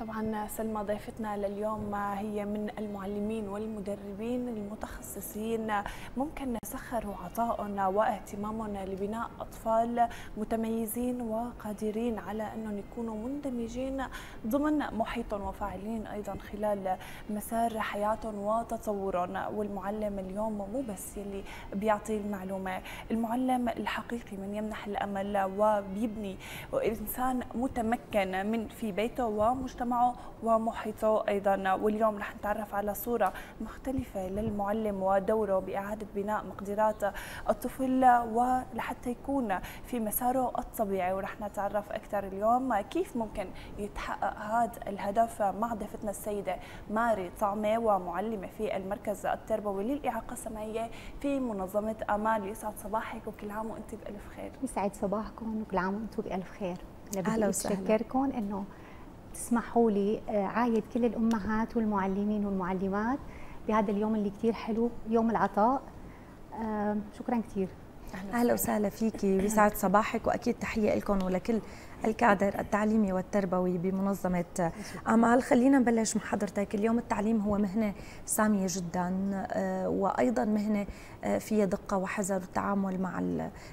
طبعا سلمى ضيفتنا لليوم هي من المعلمين والمدربين المتخصصين. ممكن سخروا عطائهم واهتمامهم لبناء أطفال متميزين وقادرين على انهم يكونوا مندمجين ضمن محيطهم وفاعلين أيضا خلال مسار حياتهم وتطورهم والمعلم اليوم مو بس يلي بيعطي المعلومة. المعلم الحقيقي من يمنح الأمل وبيبني إنسان متمكن من في بيته ومجتمعه مجتمعه ومحيطه أيضا واليوم رح نتعرف على صورة مختلفة للمعلم ودوره بإعادة بناء مقدرات الطفل ولحتى يكون في مساره الطبيعي. ورح نتعرف أكثر اليوم كيف ممكن يتحقق هذا الهدف مع ضيفتنا السيدة ماري طعمة ومعلمة في المركز التربوي للإعاقة السمعية في منظمة امال يسعد صباحك وكل عام وأنت بألف خير. يسعد صباحكم وكل عام وأنتم بألف خير. أهلا وسهلا. بشكركم إنه تسمحوا لي آه، عايد كل الأمهات والمعلمين والمعلمات بهذا اليوم اللي كثير حلو يوم العطاء. آه، شكرا كثير أهلا وسهلا فيكي بيسعد صباحك وأكيد تحية لكم ولكل الكادر التعليمي والتربوي بمنظمة أمال. خلينا نبلش مع حضرتك اليوم التعليم هو مهنة سامية جدا آه، وأيضا مهنة آه، فيها دقة وحذر والتعامل مع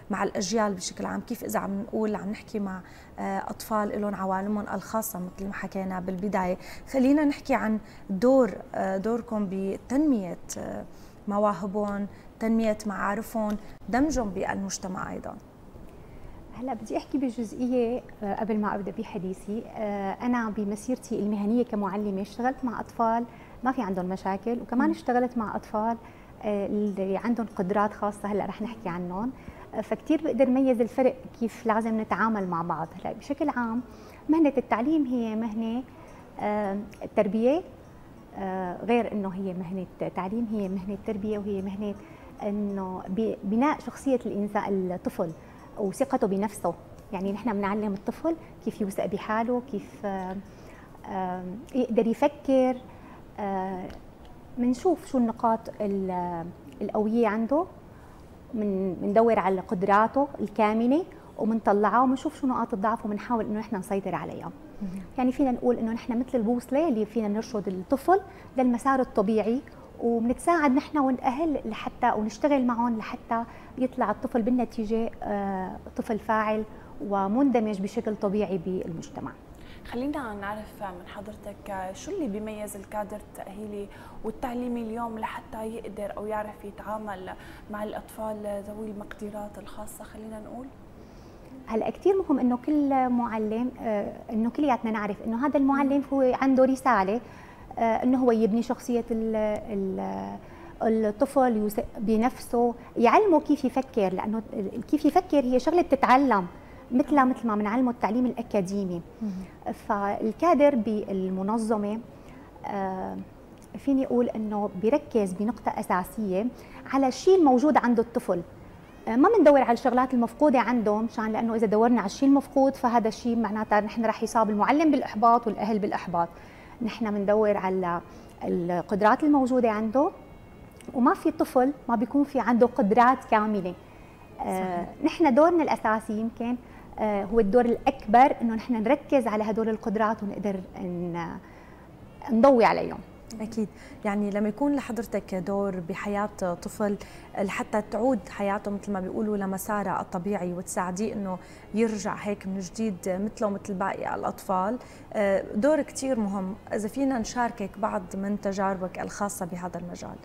مع الأجيال بشكل عام. كيف إذا عم نقول عم نحكي مع آه، أطفال لهم عوالمهم الخاصة مثل ما حكينا بالبداية. خلينا نحكي عن دور دوركم بتنمية مواهبهم تنمية معارفهم دمجهم بالمجتمع أيضاً. هلا بدي احكي بجزئية آه، قبل ما أبدأ بحديثي. آه، أنا بمسيرتي المهنية كمعلمة اشتغلت مع أطفال ما في عندهم مشاكل وكمان اشتغلت مع أطفال آه، اللي عندهم قدرات خاصة هلا رح نحكي عنهم. فكتير بقدر ميز الفرق كيف لازم نتعامل مع بعض. هلا بشكل عام مهنة التعليم هي مهنة التربية غير إنه هي مهنة تعليم هي مهنة تربية وهي مهنة إنه بناء شخصية الإنسان الطفل. وثقته بنفسه. يعني نحن بنعلم الطفل كيف يوثق بحاله كيف يقدر يفكر. بنشوف شو النقاط القوية عنده من بندور على قدراته الكامنة وبنطلعها وبنشوف شو نقاط الضعف وبنحاول إنه نحن نسيطر عليها. يعني فينا نقول إنه نحن مثل البوصلة اللي فينا نرشد الطفل للمسار الطبيعي وبنتساعد نحن والاهل لحتى ونشتغل معهم لحتى يطلع الطفل بالنتيجة آه، طفل فاعل ومندمج بشكل طبيعي بالمجتمع. خلينا نعرف من حضرتك شو اللي بيميز الكادر التأهيلي والتعليمي اليوم لحتى يقدر أو يعرف يتعامل مع الأطفال ذوي المقدرات الخاصة خلينا نقول؟ هلا كثير مهم إنه كل معلم آه، إنه كلياتنا نعرف إنه هذا المعلم هو عنده رسالة آه، إنه هو يبني شخصية ال ال الطفل بنفسه يعلمه كيف يفكر لأنه كيف يفكر هي شغلة بتتعلم مثل مثل ما بنعلمه التعليم الأكاديمي. فالكادر بالمنظمة آه، فيني أقول إنه بيركز بنقطة أساسية على الشيء الموجود عند الطفل. آه، ما بندور على الشغلات المفقودة عندهم مشان لأنه إذا دورنا على الشيء المفقود فهذا الشيء معناتها نحن رح يصاب المعلم بالإحباط والأهل بالإحباط. نحن بندور على القدرات الموجودة عنده وما في طفل ما بيكون في عنده قدرات كاملة. آه نحن دورنا الأساسي يمكن آه هو الدور الأكبر إنه نحن نركز على هدول القدرات ونقدر نضوي عليهم. أكيد. يعني لما يكون لحضرتك دور بحياة طفل لحتى تعود حياته مثل ما بيقولوا لمسارها الطبيعي وتساعديه إنه يرجع هيك من جديد مثله مثل باقي الأطفال آه، دور كثير مهم. إذا فينا نشاركك بعض من تجاربك الخاصة بهذا المجال.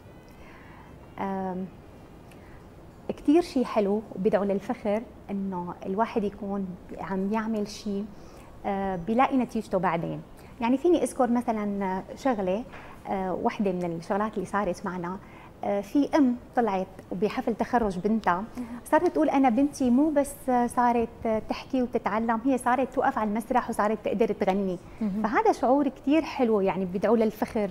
كثير شيء حلو وبدعو للفخر إنه الواحد يكون عم يعمل شيء آه، بيلاقي نتيجته بعدين. يعني فيني أذكر مثلا شغلة آه، وحدة من الشغلات اللي صارت معنا. آه، في أم طلعت بحفل تخرج بنتها. صارت تقول أنا بنتي مو بس صارت تحكي وتتعلم هي صارت توقف على المسرح وصارت تقدر تغني. فهذا شعور كثير حلو يعني بدعو للفخر.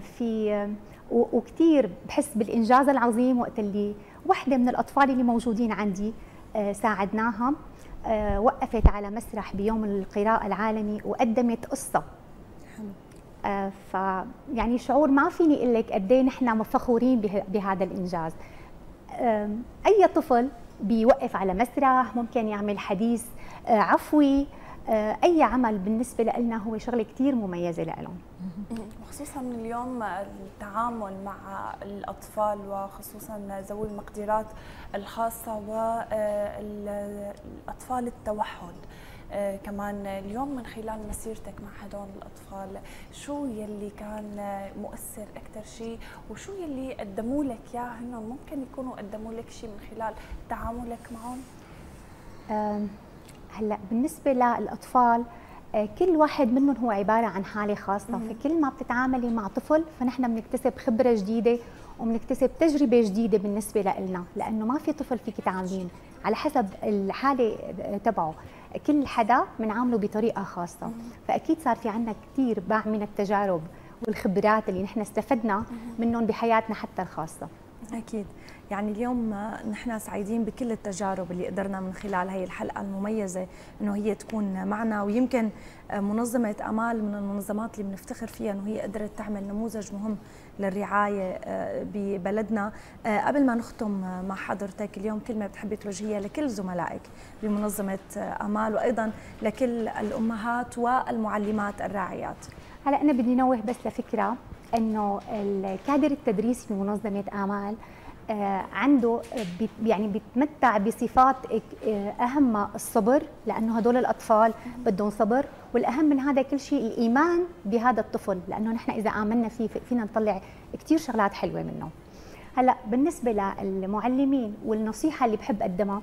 في وكثير بحس بالإنجاز العظيم وقت اللي وحدة من الأطفال اللي موجودين عندي ساعدناها وقفت على مسرح بيوم القراءة العالمي وقدمت قصة. آه، ف يعني شعور ما فيني أقول لك قد إيه نحن فخورين بهذا الإنجاز. أي طفل بيوقف على مسرح ممكن يعمل حديث آه، عفوي آه، أي عمل بالنسبة لنا هو شغلة كثير مميزة لهم خصوصا اليوم التعامل مع الأطفال وخصوصا ذوي المقدرات الخاصة والاطفال التوحد. آه كمان اليوم من خلال مسيرتك مع هدول الأطفال شو يلي كان مؤثر أكثر شيء وشو يلي قدموا لك إياه؟ هن ممكن يكونوا قدموا لك شيء من خلال تعاملك معهم؟ هلأ بالنسبة للأطفال آه كل واحد منهم هو عبارة عن حالة خاصة. مم. فكل ما بتتعاملي مع طفل فنحن بنكتسب خبرة جديدة وبنكتسب تجربة جديدة بالنسبة لنا لأنه ما في طفل فيك تعاملين. على حسب الحالة تبعه. كل حدا بنعامله بطريقة خاصة. فأكيد صار في عندنا كثير باع من التجارب والخبرات اللي نحن استفدنا منهم بحياتنا حتى الخاصة. أكيد. يعني اليوم نحن سعيدين بكل التجارب اللي قدرنا من خلال هي الحلقة المميزة إنه هي تكون معنا ويمكن منظمة أمال من المنظمات اللي بنفتخر فيها إنه هي قدرت تعمل نموذج مهم للرعاية آه، ببلدنا. آه، قبل ما نختم مع حضرتك اليوم كلمه بتحبي توجهيها لكل زملائك بمنظمة أمال وأيضا لكل الأمهات والمعلمات الراعيات. هلا أنا بدي نوه بس لفكرة إنه الكادر التدريسي بمنظمة أمال آه، عنده يعني بيتمتع بصفات آه، اهمها الصبر لأنه هدول الأطفال بدهم صبر والأهم من هذا كل شيء الإيمان بهذا الطفل لأنه نحن إذا آمنا فيه فينا نطلع كثير شغلات حلوة منه. هلأ بالنسبة للمعلمين والنصيحة اللي بحب أقدمها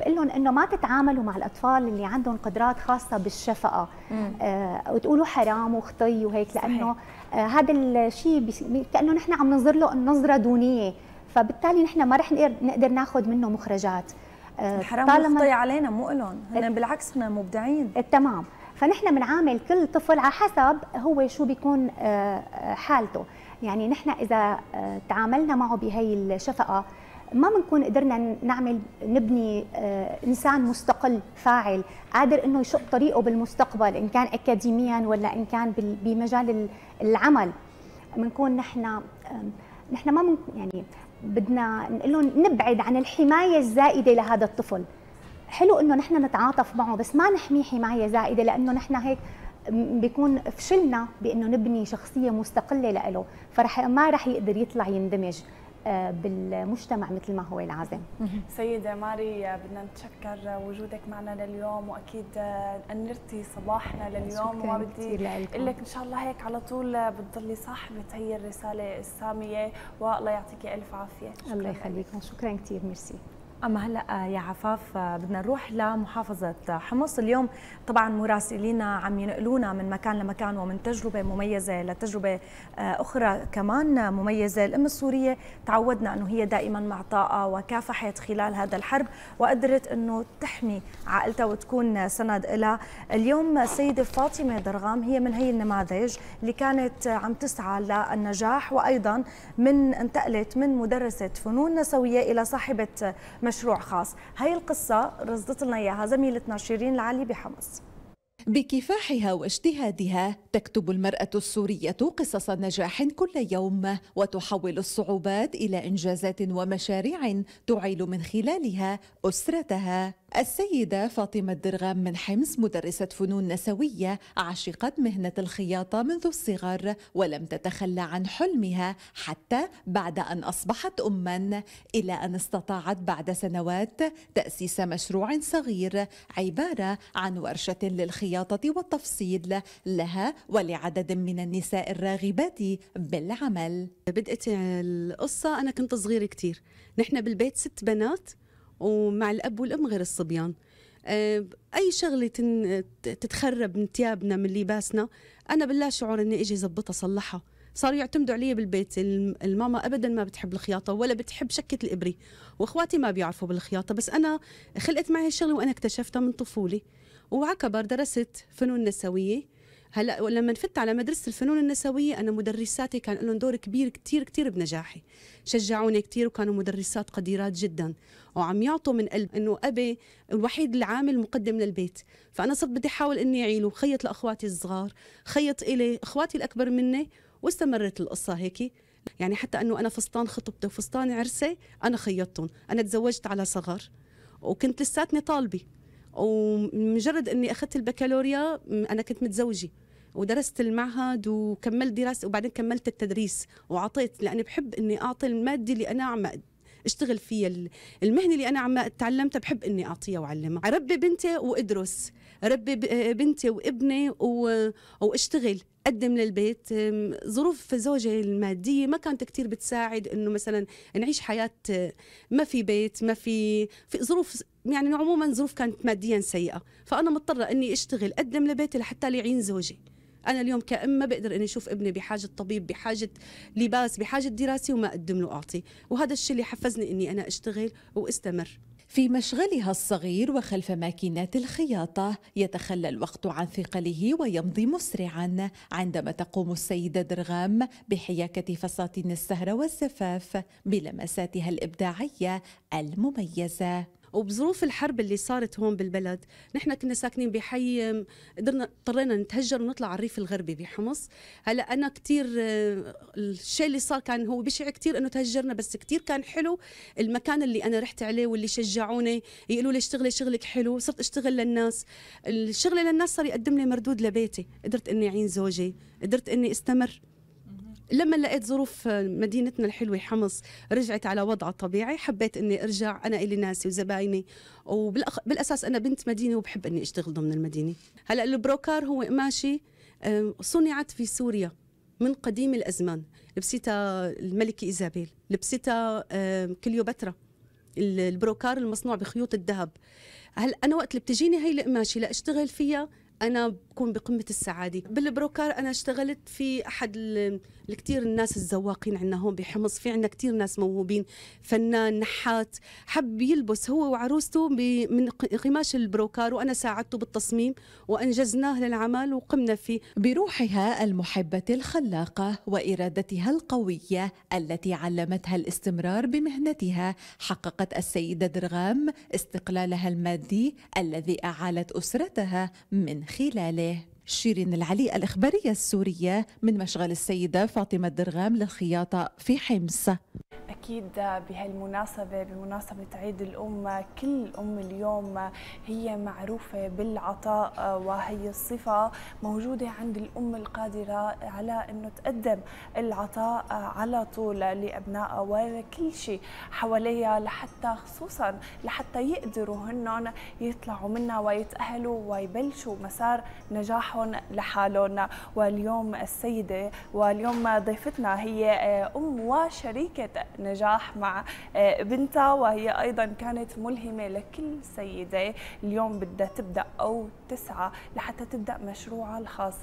بقول لهم إنه ما تتعاملوا مع الأطفال اللي عندهم قدرات خاصة بالشفقة. آه وتقولوا حرام وخطي وهيك لأنه آه هذا الشيء كأنه نحن عم ننظر له نظرة دونية. فبالتالي نحن ما رح نقدر ناخذ منه مخرجات. الحرام آه، مخطي علينا مو لهم هن بالعكس هن مبدعين. تمام. فنحن بنعامل كل طفل على حسب هو شو بيكون آه، حالته. يعني نحن إذا آه، تعاملنا معه بهي الشفقة ما بنكون قدرنا نعمل نبني إنسان مستقل فاعل قادر إنه يشق طريقه بالمستقبل إن كان اكاديميا ولا إن كان بمجال العمل. بنكون نحن نحن ما من يعني بدنا نقول لهم نبعد عن الحماية الزائدة لهذا الطفل. حلو إنه نحن نتعاطف معه بس ما نحميه حماية زائدة لأنه نحن هيك بيكون فشلنا بإنه نبني شخصية مستقلة له فرح ما رح يقدر يطلع يندمج. بالمجتمع مثل ما هو لازم سيدة ماري آه، بدنا نتشكر وجودك معنا لليوم وأكيد آه، انرتي صباحنا لليوم وما بدي أقول لك إن شاء الله هيك على طول بتضلي صاحبة هي الرسالة السامية والله يعطيكي ألف عافية. الله يخليكم. شكرا كثير. ميرسي. أما هلا يا عفاف بدنا نروح لمحافظة حمص. اليوم طبعا مراسلينا عم ينقلونا من مكان لمكان ومن تجربة مميزة لتجربة أخرى كمان مميزة. الأم السورية تعودنا إنه هي دائما معطاءة وكافحت خلال هذا الحرب وقدرت إنه تحمي عائلتها وتكون سند لها اليوم السيده فاطمة درغام هي من هي النماذج اللي كانت عم تسعى للنجاح وأيضا من انتقلت من مدرسة فنون نسويه إلى صاحبة مشروع خاص. هاي القصة رصدت لنا إياها زميلتنا شيرين العلي بحمص. بكفاحها واجتهادها تكتب المرأة السورية قصص نجاح كل يوم وتحول الصعوبات إلى إنجازات ومشاريع تعيل من خلالها أسرتها. السيدة فاطمة الدرغام من حمص مدرسة فنون نسوية عشقت مهنة الخياطة منذ الصغر ولم تتخلى عن حلمها حتى بعد أن أصبحت أما. إلى أن استطاعت بعد سنوات تأسيس مشروع صغير عبارة عن ورشة للخياطة والتفصيل لها ولعدد من النساء الراغبات بالعمل. بدأت القصة أنا كنت صغيرة كتير. نحن بالبيت ست بنات ومع الأب والأم غير الصبيان. آه، أي شغلة تتخرب من ثيابنا من لباسنا أنا بالله شعور إني إجي زبطها أصلحها. صاروا يعتمدوا علي بالبيت. الماما ابدا ما بتحب الخياطة ولا بتحب شكة الإبري وأخواتي ما بيعرفوا بالخياطة. بس أنا خلقت معي الشغله وأنا اكتشفتها من طفولي. وعكبر درست فنون نسوية. هلا لما فت على مدرسة الفنون النسوية أنا مدرساتي كان لهم دور كبير كثير كثير بنجاحي. شجعوني كثير وكانوا مدرسات قديرات جدا. وعم يعطوا من قلب إنه أبي الوحيد العامل مقدم للبيت. فأنا صرت بدي أحاول إني أعيله. خيط لأخواتي الصغار خيط إلي أخواتي الأكبر مني واستمرت القصة هيك. يعني حتى إنه أنا فستان خطبتي وفستان عرسي أنا خيطتهم. أنا تزوجت على صغر وكنت لساتني طالبة. ومجرد إني أخذت البكالوريا أنا كنت متزوجة. ودرست المعهد وكملت دراسة وبعدين كملت التدريس وعطيت لأني بحب إني أعطي المادة اللي أنا عم أشتغل فيها المهنة اللي أنا عم تعلمتها بحب إني أعطيها وأعلمها. ربي بنتي وإدرس ربي بنتي وابني وأشتغل قدم للبيت. ظروف زوجي المادية ما كانت كتير بتساعد إنه مثلا نعيش حياة ما في بيت ما في في ظروف يعني عموما ظروف كانت ماديا سيئة. فأنا مضطرة إني أشتغل قدم لبيتي لحتى ليعين زوجي. أنا اليوم كأم ما بقدر إني أشوف ابني بحاجة طبيب بحاجة لباس بحاجة دراسة وما أقدم له أعطي. وهذا الشيء اللي حفزني إني أنا أشتغل وأستمر. في مشغلها الصغير وخلف ماكينات الخياطة يتخلى الوقت عن ثقله ويمضي مسرعا. عندما تقوم السيدة درغام بحياكة فساتين السهرة والزفاف بلمساتها الإبداعية المميزة. وبظروف الحرب اللي صارت هون بالبلد. نحن كنا ساكنين بحي قدرنا اضطرينا نتهجر ونطلع على الريف الغربي بحمص. هلأ أنا كثير آه، الشيء اللي صار كان هو بشع كثير إنه تهجرنا بس كثير كان حلو المكان اللي أنا رحت عليه واللي شجعوني يقولوا لي اشتغلي شغلك حلو صرت أشتغل للناس. الشغل للناس صار يقدم لي مردود لبيتي. قدرت إني أعين زوجي قدرت إني أستمر. لما لقيت ظروف مدينتنا الحلوة حمص رجعت على وضعها الطبيعي حبيت إني أرجع أنا إلي ناسي وزبايني وبالاساس أنا بنت مدينة وبحب إني أشتغل ضمن المدينة. هلأ البروكار هو قماشي صنعت في سوريا من قديم الأزمان لبستها الملكة إيزابيل لبستها كليوباترا البروكار المصنوع بخيوط الذهب. هل أنا وقت اللي بتجيني هي القماشه لاشتغل فيها أنا بكون بقمة السعادة. بالبروكار أنا اشتغلت في أحد الكثير الناس الزواقين عندنا هون بحمص في عندنا كثير ناس موهوبين فنان نحات حب يلبس هو وعروسته من قماش البروكار وأنا ساعدته بالتصميم وأنجزناه للعمل وقمنا فيه. بروحها المحبة الخلاقة وإرادتها القوية التي علمتها الاستمرار بمهنتها حققت السيدة درغام استقلالها المادي الذي أعالت أسرتها من خلاله. شيرين العلي الإخبارية السورية من مشغل السيدة فاطمة درغام للخياطة في حمص. أكيد بهالمناسبة بمناسبة عيد الأم كل أم اليوم هي معروفة بالعطاء وهي الصفة موجودة عند الأم القادرة على أنه تقدم العطاء على طول لأبنائها وكل شيء حواليها لحتى خصوصا لحتى يقدروا هن يطلعوا منها ويتأهلوا ويبلشوا مسار نجاحهم لحالهم واليوم السيدة واليوم ضيفتنا هي أم وشريكة النجاح مع آه، بنتها وهي أيضا كانت ملهمة لكل سيدة. اليوم بدها تبدأ أو تسعى لحتى تبدأ مشروعها الخاص.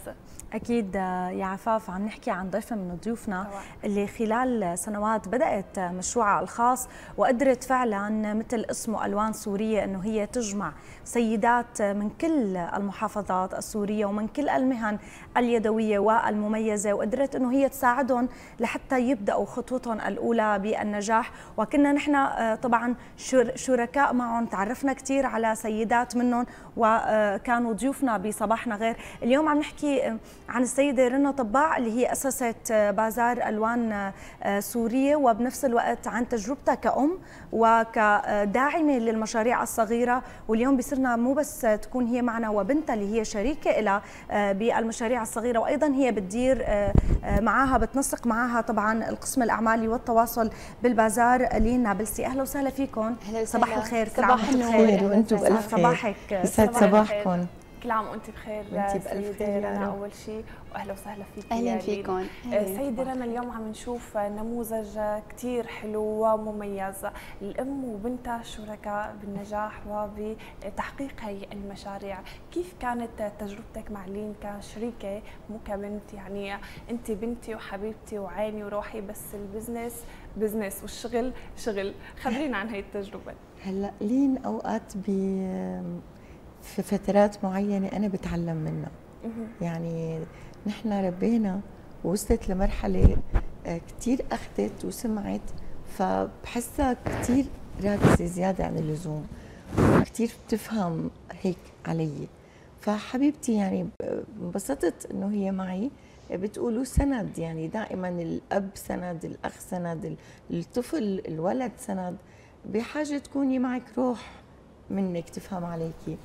أكيد آه، يا عفاف عم نحكي عن ضيفة من ضيوفنا اللي خلال سنوات بدأت مشروعها الخاص وقدرت فعلا مثل اسمه ألوان سورية إنه هي تجمع سيدات من كل المحافظات السورية ومن كل المهن اليدوية والمميزة وقدرت إنه هي تساعدهم لحتى يبدأوا خطوتهم الأولى بالنجاح. وكنا نحن آه، طبعا شر- شركاء معهم تعرفنا كثير على سيدات منهم وكانوا ضيوفنا بصباحنا غير. اليوم عم نحكي آه، عن السيدة رنا طباع اللي هي أسست آه، بازار ألوان آه، سورية وبنفس الوقت عن تجربتها كأم وكداعمة للمشاريع الصغيرة. واليوم بصيرنا مو بس تكون هي معنا وبنتها اللي هي شريكة لها آه، بالمشاريع الصغيرة وأيضا هي بتدير آه، آه، معاها بتنسق معاها طبعا القسم الأعمالي والتواصل بالبازار لين نابلسي أهلا وسهلا فيكم صباح. الخير كل صباح عام وأنتم النور. بخير وأنتم بألف خير. صباحك يسعد صباحكم. كل عام وانت بخير وأنت بألف خير رنا. أول شيء وأهلا وسهلا فيك لين. فيكم. آه،. سيدة رنا اليوم عم نشوف نموذج كثير حلو ومميز الأم وبنتها شركاء بالنجاح وبتحقيق هي المشاريع كيف كانت تجربتك مع لين كشريكة مو كبنت يعني انت بنتي وحبيبتي وعيني وروحي بس ال business business والشغل شغل خبرينا عن هي التجربة هلأ لين أوقات ب في فترات معينة أنا بتعلم منها. يعني نحن ربينا ووصلت لمرحلة آه، كتير أخذت وسمعت فبحسها كتير راكزه زيادة عن اللزوم. كتير بتفهم هيك علي. فحبيبتي يعني انبسطت إنه هي معي. بتقولوا سند يعني دائما الأب سند الأخ سند ال- الطفل الولد سند. بحاجة تكوني معك روح منك تفهم عليكي.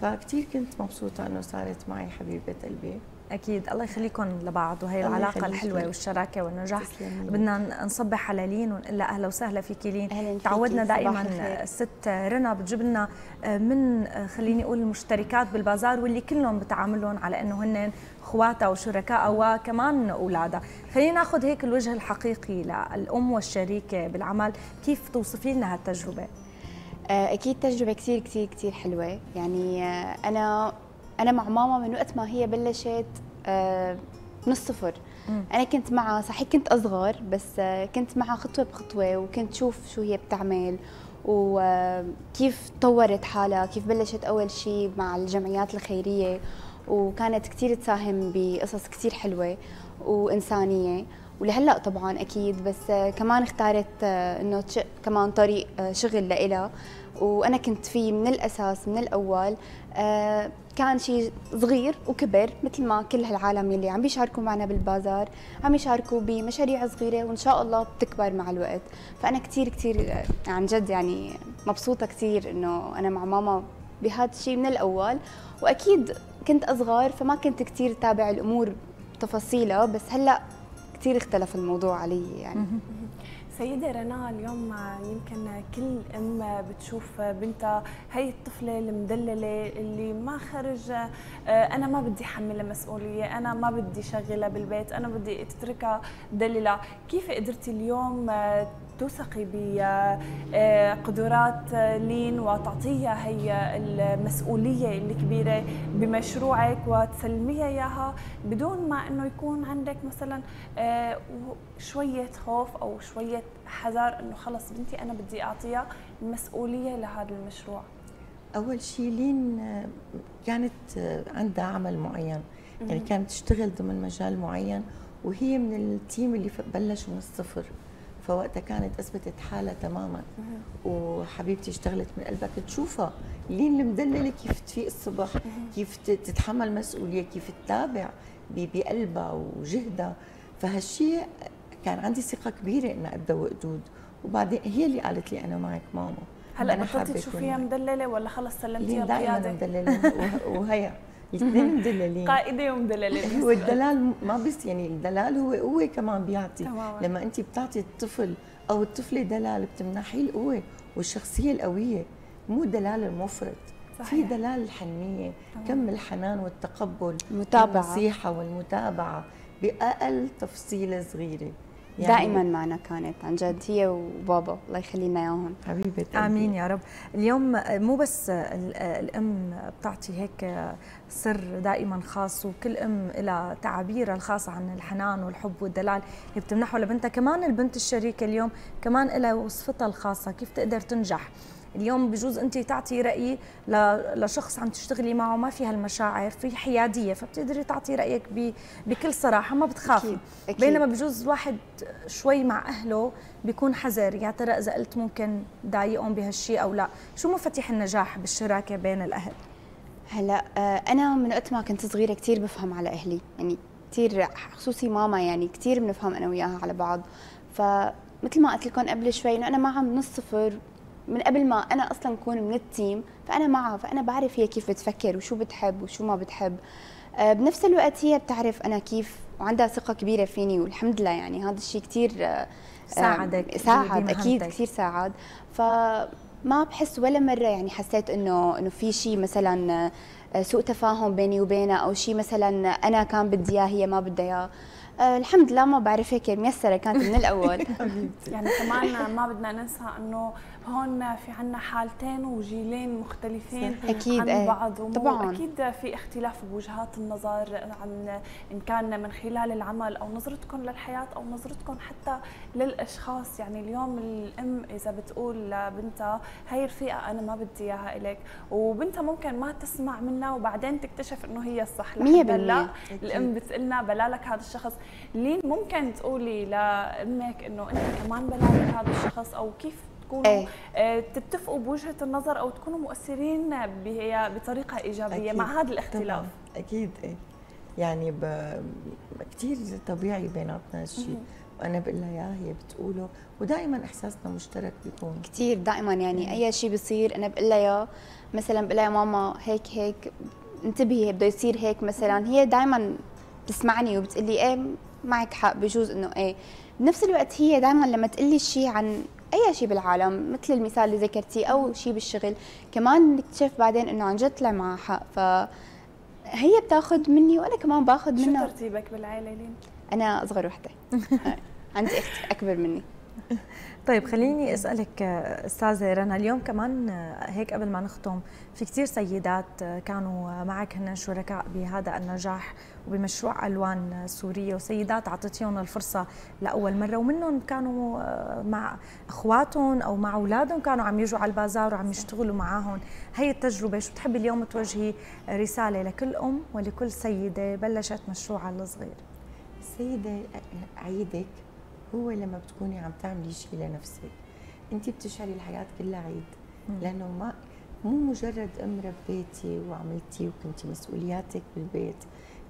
فكتير كنت مبسوطة إنه صارت معي حبيبة قلبي أكيد الله يخليكم لبعض وهي العلاقة. الحلوة والشراكة والنجاح. بدنا نصبح على لين ونقول لها أهلا وسهلا فيكي لين فيكي. تعودنا صباح دائما. الست رنا بتجيب لنا من خليني أقول المشتركات بالبازار واللي كلهم بتعاملهم على إنه هن اخواتها وشركائها وكمان اولادها خلينا ناخذ هيك الوجه الحقيقي للأم والشريكة بالعمل كيف توصفي لنا هالتجربة آه، أكيد تجربة كتير كتير كتير حلوة. يعني آه، أنا أنا مع ماما من وقت ما هي بلشت آه، من الصفر. أنا كنت معها صحيح كنت أصغر بس كنت معها خطوة بخطوة وكنت شوف شو هي بتعمل وكيف طورت حالها كيف بلشت أول شيء مع الجمعيات الخيرية. وكانت كتير تساهم بقصص كتير حلوة وإنسانية. ولهلأ طبعا أكيد بس كمان اختارت آه، إنه كمان طريق آه، شغل لإلها. وأنا كنت فيه من الأساس من الأول آه، كان شيء صغير وكبر مثل ما كل هالعالم اللي عم بيشاركوا معنا بالبازار عم يشاركوا بمشاريع صغيرة وإن شاء الله بتكبر مع الوقت. فأنا كثير كثير عن جد يعني مبسوطة كثير إنه أنا مع ماما بهذا الشيء من الأول. وأكيد كنت أصغر فما كنت كثير تابع الأمور بتفاصيلها بس هلأ كثير اختلف الموضوع علي يعني. سيدة رنا اليوم يمكن كل أم بتشوف بنتها هي الطفلة المدللة اللي ما خرج آه، أنا ما بدي حملها مسؤولية أنا ما بدي شغلها بالبيت أنا بدي تتركها دللة كيف قدرتي اليوم آه، توثقي بقدرات لين وتعطيها هي المسؤولية الكبيرة بمشروعك وتسلميها إياها بدون ما أنه يكون عندك مثلا آه، شوية خوف أو شوية حذر أنه خلص بنتي أنا بدي أعطيها المسؤولية لهذا المشروع. أول شيء لين آه، كانت آه، عندها عمل معين. يعني. كانت تشتغل ضمن مجال معين وهي من التيم اللي بلش من الصفر. فوقتها كانت أثبتت حالها تماما. وحبيبتي اشتغلت من قلبك تشوفها. لين المدللة كيف تفيق الصبح كيف تتحمل مسؤولية كيف تتابع بقلبها وجهدها. فهالشيء كان عندي ثقة كبيرة انها أبدأ وقدود وبعدين هي اللي قالت لي أنا معك ماما. هلأ بطلتي تشوفيها مدللة ولا خلص سلمتيها لين دائما وه- وهيا الاثنين مدللين قائدة ومدللة *laughs* هو بالنسبة لك. الدلال ما بس يعني الدلال هو هو كمان بيعطي تماماً. لما انت بتعطي الطفل أو الطفلة دلال بتمنحيه القوة والشخصية القوية مو دلال المفرط في صحيح. دلال الحنية. كم الحنان والتقبل المتابعة. والنصيحه والمتابعة بأقل تفصيلة صغيرة يعني دائما معنا كانت عن جد هي وبابا الله يخلي لنا اياهم حبيبه آمين يا رب. اليوم مو بس الأم بتعطي هيك سر دائما خاص وكل أم لها تعابيرها الخاصة عن الحنان والحب والدلال هي بتمنحه لبنتها. كمان البنت الشريكة اليوم كمان لها وصفتها الخاصة كيف تقدر تنجح؟ اليوم بجوز أنت تعطي رأي لشخص عم تشتغلي معه ما في هالمشاعر في حيادية فبتقدري تعطي رأيك بكل صراحة ما بتخافي أكيد. أكيد. بينما بجوز الواحد شوي مع أهله بيكون حذر يا ترى إذا قلت ممكن ضايقهم بهالشيء أو لا شو مفاتيح النجاح بالشراكة بين الأهل هلا آه، أنا من وقت ما كنت صغيرة كثير بفهم على أهلي يعني كثير خصوصي ماما يعني كثير بنفهم أنا وياها على بعض فمثل ما قلت لكم قبل شوي إنه أنا معها من الصفر من قبل ما أنا أصلا أكون من التيم فأنا معها فأنا بعرف هي كيف بتفكر وشو بتحب وشو ما بتحب. آه، بنفس الوقت هي بتعرف أنا كيف وعندها ثقة كبيرة فيني والحمد لله يعني هذا الشيء كثير آه، ساعدك ساعد أكيد كثير ساعد. فما بحس ولا مرة يعني حسيت إنه إنه في شيء مثلا آه، سوء تفاهم بيني وبينها أو شيء مثلا أنا كان بدي إياه هي ما بدها إياه. آه الحمد لله ما بعرف هيك ميسرة كانت من الأول. *laughs* *laughs* يعني كمان ما بدنا ننسى إنه هون في عنا حالتين وجيلين مختلفين أكيد عن إيه. بعض. طبعا. أكيد في اختلاف بوجهات النظر عن إن كان من خلال العمل أو نظرتكم للحياة أو نظرتكم حتى للأشخاص. يعني اليوم الأم إذا بتقول لبنتها هي رفيقه أنا ما بدي إياها إلك. وبنتها ممكن ما تسمع منها وبعدين تكتشف إنه هي الصح. لحد لا الأم بتقلنا بلالك هذا الشخص. لين ممكن تقولي لأمك إنه أنت كمان بلالك هذا الشخص؟ أو كيف تكونوا إيه؟ آه، تتفقوا بوجهة النظر أو تكونوا مؤثرين بطريقة إيجابية أكيد. مع هذا الاختلاف. طبعا. أكيد إيه. يعني ب... كثير طبيعي بيناتنا هالشيء وأنا بقول لها اياه هي بتقوله. ودائما إحساسنا مشترك بيكون. كثير دائما يعني أي شيء بيصير أنا بقول لها اياه مثلا بقول لها ماما هيك هيك انتبهي بده يصير هيك مثلا. هي دائما بتسمعني وبتقول لي إيه معك حق بجوز إنه إيه. بنفس الوقت هي دائما لما تقول لي شيء عن أي شيء بالعالم مثل المثال اللي ذكرتيه أو شيء بالشغل كمان نكتشف بعدين إنه عن جد طلع معها حق ف هي بتاخذ مني وأنا كمان باخذ منها. شو ترتيبك بالعائلة لين؟ أنا أصغر وحدة. *laughs* عندي أخت أكبر مني. *laughs* طيب خليني أسألك أستاذة رنا اليوم كمان هيك قبل ما نختم في كثير سيدات كانوا معك هن شركاء بهذا النجاح وبمشروع ألوان سورية وسيدات اعطيتيهم الفرصة لأول مرة ومنهم كانوا مع أخواتهم أو مع أولادهم كانوا عم يجوا على البازار وعم يشتغلوا معاهم. هي التجربة شو بتحبي اليوم توجهي رسالة لكل أم ولكل سيدة بلشت مشروعها الصغير؟ السيده عيدك هو لما بتكوني عم تعملي شيء لنفسك انت بتشعري الحياة كلها عيد لأنه ما مو مجرد ام ربيتي وعملتي وكنتي مسؤولياتك بالبيت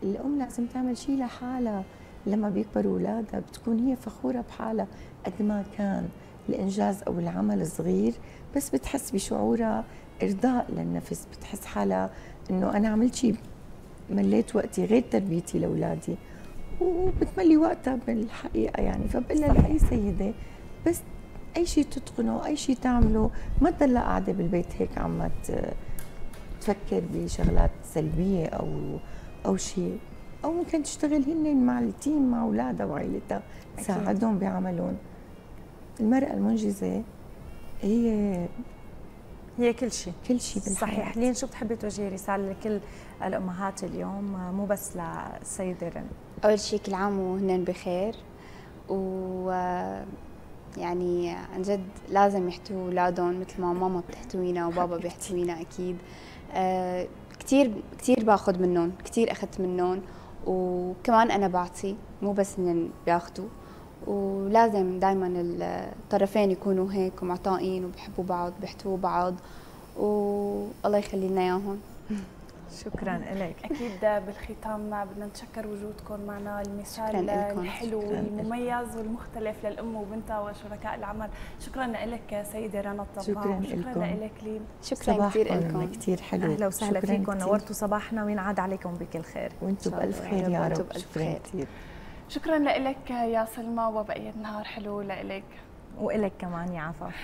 الأم لازم تعمل شيء لحالها. لما بيكبروا أولادها بتكون هي فخورة بحالها قد ما كان. الإنجاز أو العمل صغير بس بتحس بشعورها إرضاء للنفس بتحس حالها إنه أنا عملت شيء مليت وقتي غير تربيتي لأولادي. وبتملي وقتها بالحقيقة يعني. فبقول لها لأي سيدة بس أي شيء تتقنه أي شيء تعمله. ما تضلها قاعدة بالبيت هيك عم تفكر بشغلات سلبية أو أو شيء أو ممكن تشتغل هن مع التيم مع أولادها وعائلتها تساعدهم بعملهم. المرأة المنجزة هي هي كل شيء كل شيء صحيح. لين شو بتحبي توجهي رسالة لكل الأمهات اليوم؟ مو بس للسيده رن أول شيء كل عام وهن بخير و يعني عن جد لازم يحتووا أولادهم مثل ما ماما بتحتوينا وبابا بيحتوينا أكيد. آه كثير كثير باخذ منهم كثير أخذت منهم وكمان أنا بعطي مو بس إنهم بياخذوا ولازم دائما الطرفين يكونوا هيك ومعطائين وبحبوا بعض بيحتووا بعض والله يخلي لنا إياهم. *laughs* شكرا لك أكيد بالختام بدنا نتشكر وجودكم معنا المثال الحلو والمميز والمختلف للأم وبنتها وشركاء العمل. شكرا لك سيدة رنا الطباع شكرا, شكرا لك لين شكرا كثير لكم. كثير حلو. أهلا وسهلا فيكم. نورتوا صباحنا وينعاد عليكم بكل خير. وأنتم بألف خير يا رب. شكرا كثير. شكرا لك يا سلمى وبقية نهار حلو لك. وإلك كمان يا عفاف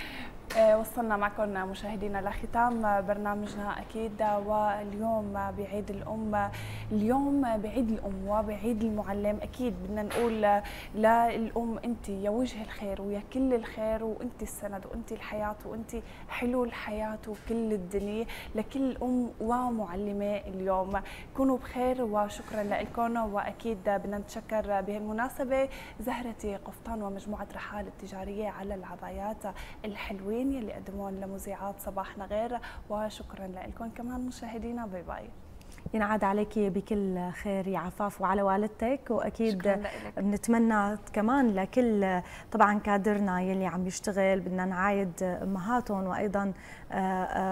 وصلنا معكم مشاهدينا لختام برنامجنا أكيد واليوم بعيد الأم اليوم بعيد الأم وبعيد المعلم. أكيد بدنا نقول للأم أنت يا وجه الخير ويا كل الخير وأنت السند وأنت الحياة وأنت حلو الحياة وكل الدنيا لكل أم ومعلمة اليوم. كونوا بخير وشكرا لكم. وأكيد بدنا نتشكر بهالمناسبة زهرتي قفطان ومجموعة رحال التجارية على العبايات الحلوين يلي قدموهم لمذيعات صباحنا غير وشكرا لكم كمان مشاهدينا. باي باي. ينعاد عليك بكل خير يا عفاف وعلى والدتك وأكيد بنتمنى كمان لكل طبعا كادرنا يلي عم يشتغل بدنا نعايد امهاتهم وأيضا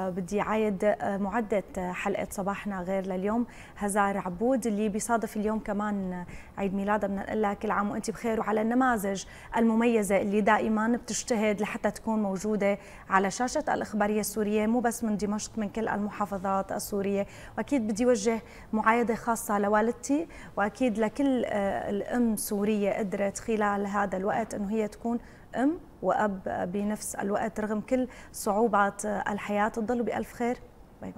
بدي عايد آه، معدة حلقة صباحنا غير لليوم. هزار عبود اللي بيصادف اليوم كمان عيد ميلادها بدنا نقول لها كل عام وأنت بخير. وعلى النماذج المميزة اللي دائما بتجتهد لحتى تكون موجودة على شاشة الإخبارية السورية مو بس من دمشق من كل المحافظات السورية. وأكيد بدي وجه معايدة خاصة لوالدتي وأكيد لكل الأم سورية قدرت خلال هذا الوقت أنه هي تكون أم وأب بنفس الوقت رغم كل صعوبات الحياة. تضلوا بألف خير. باي باي.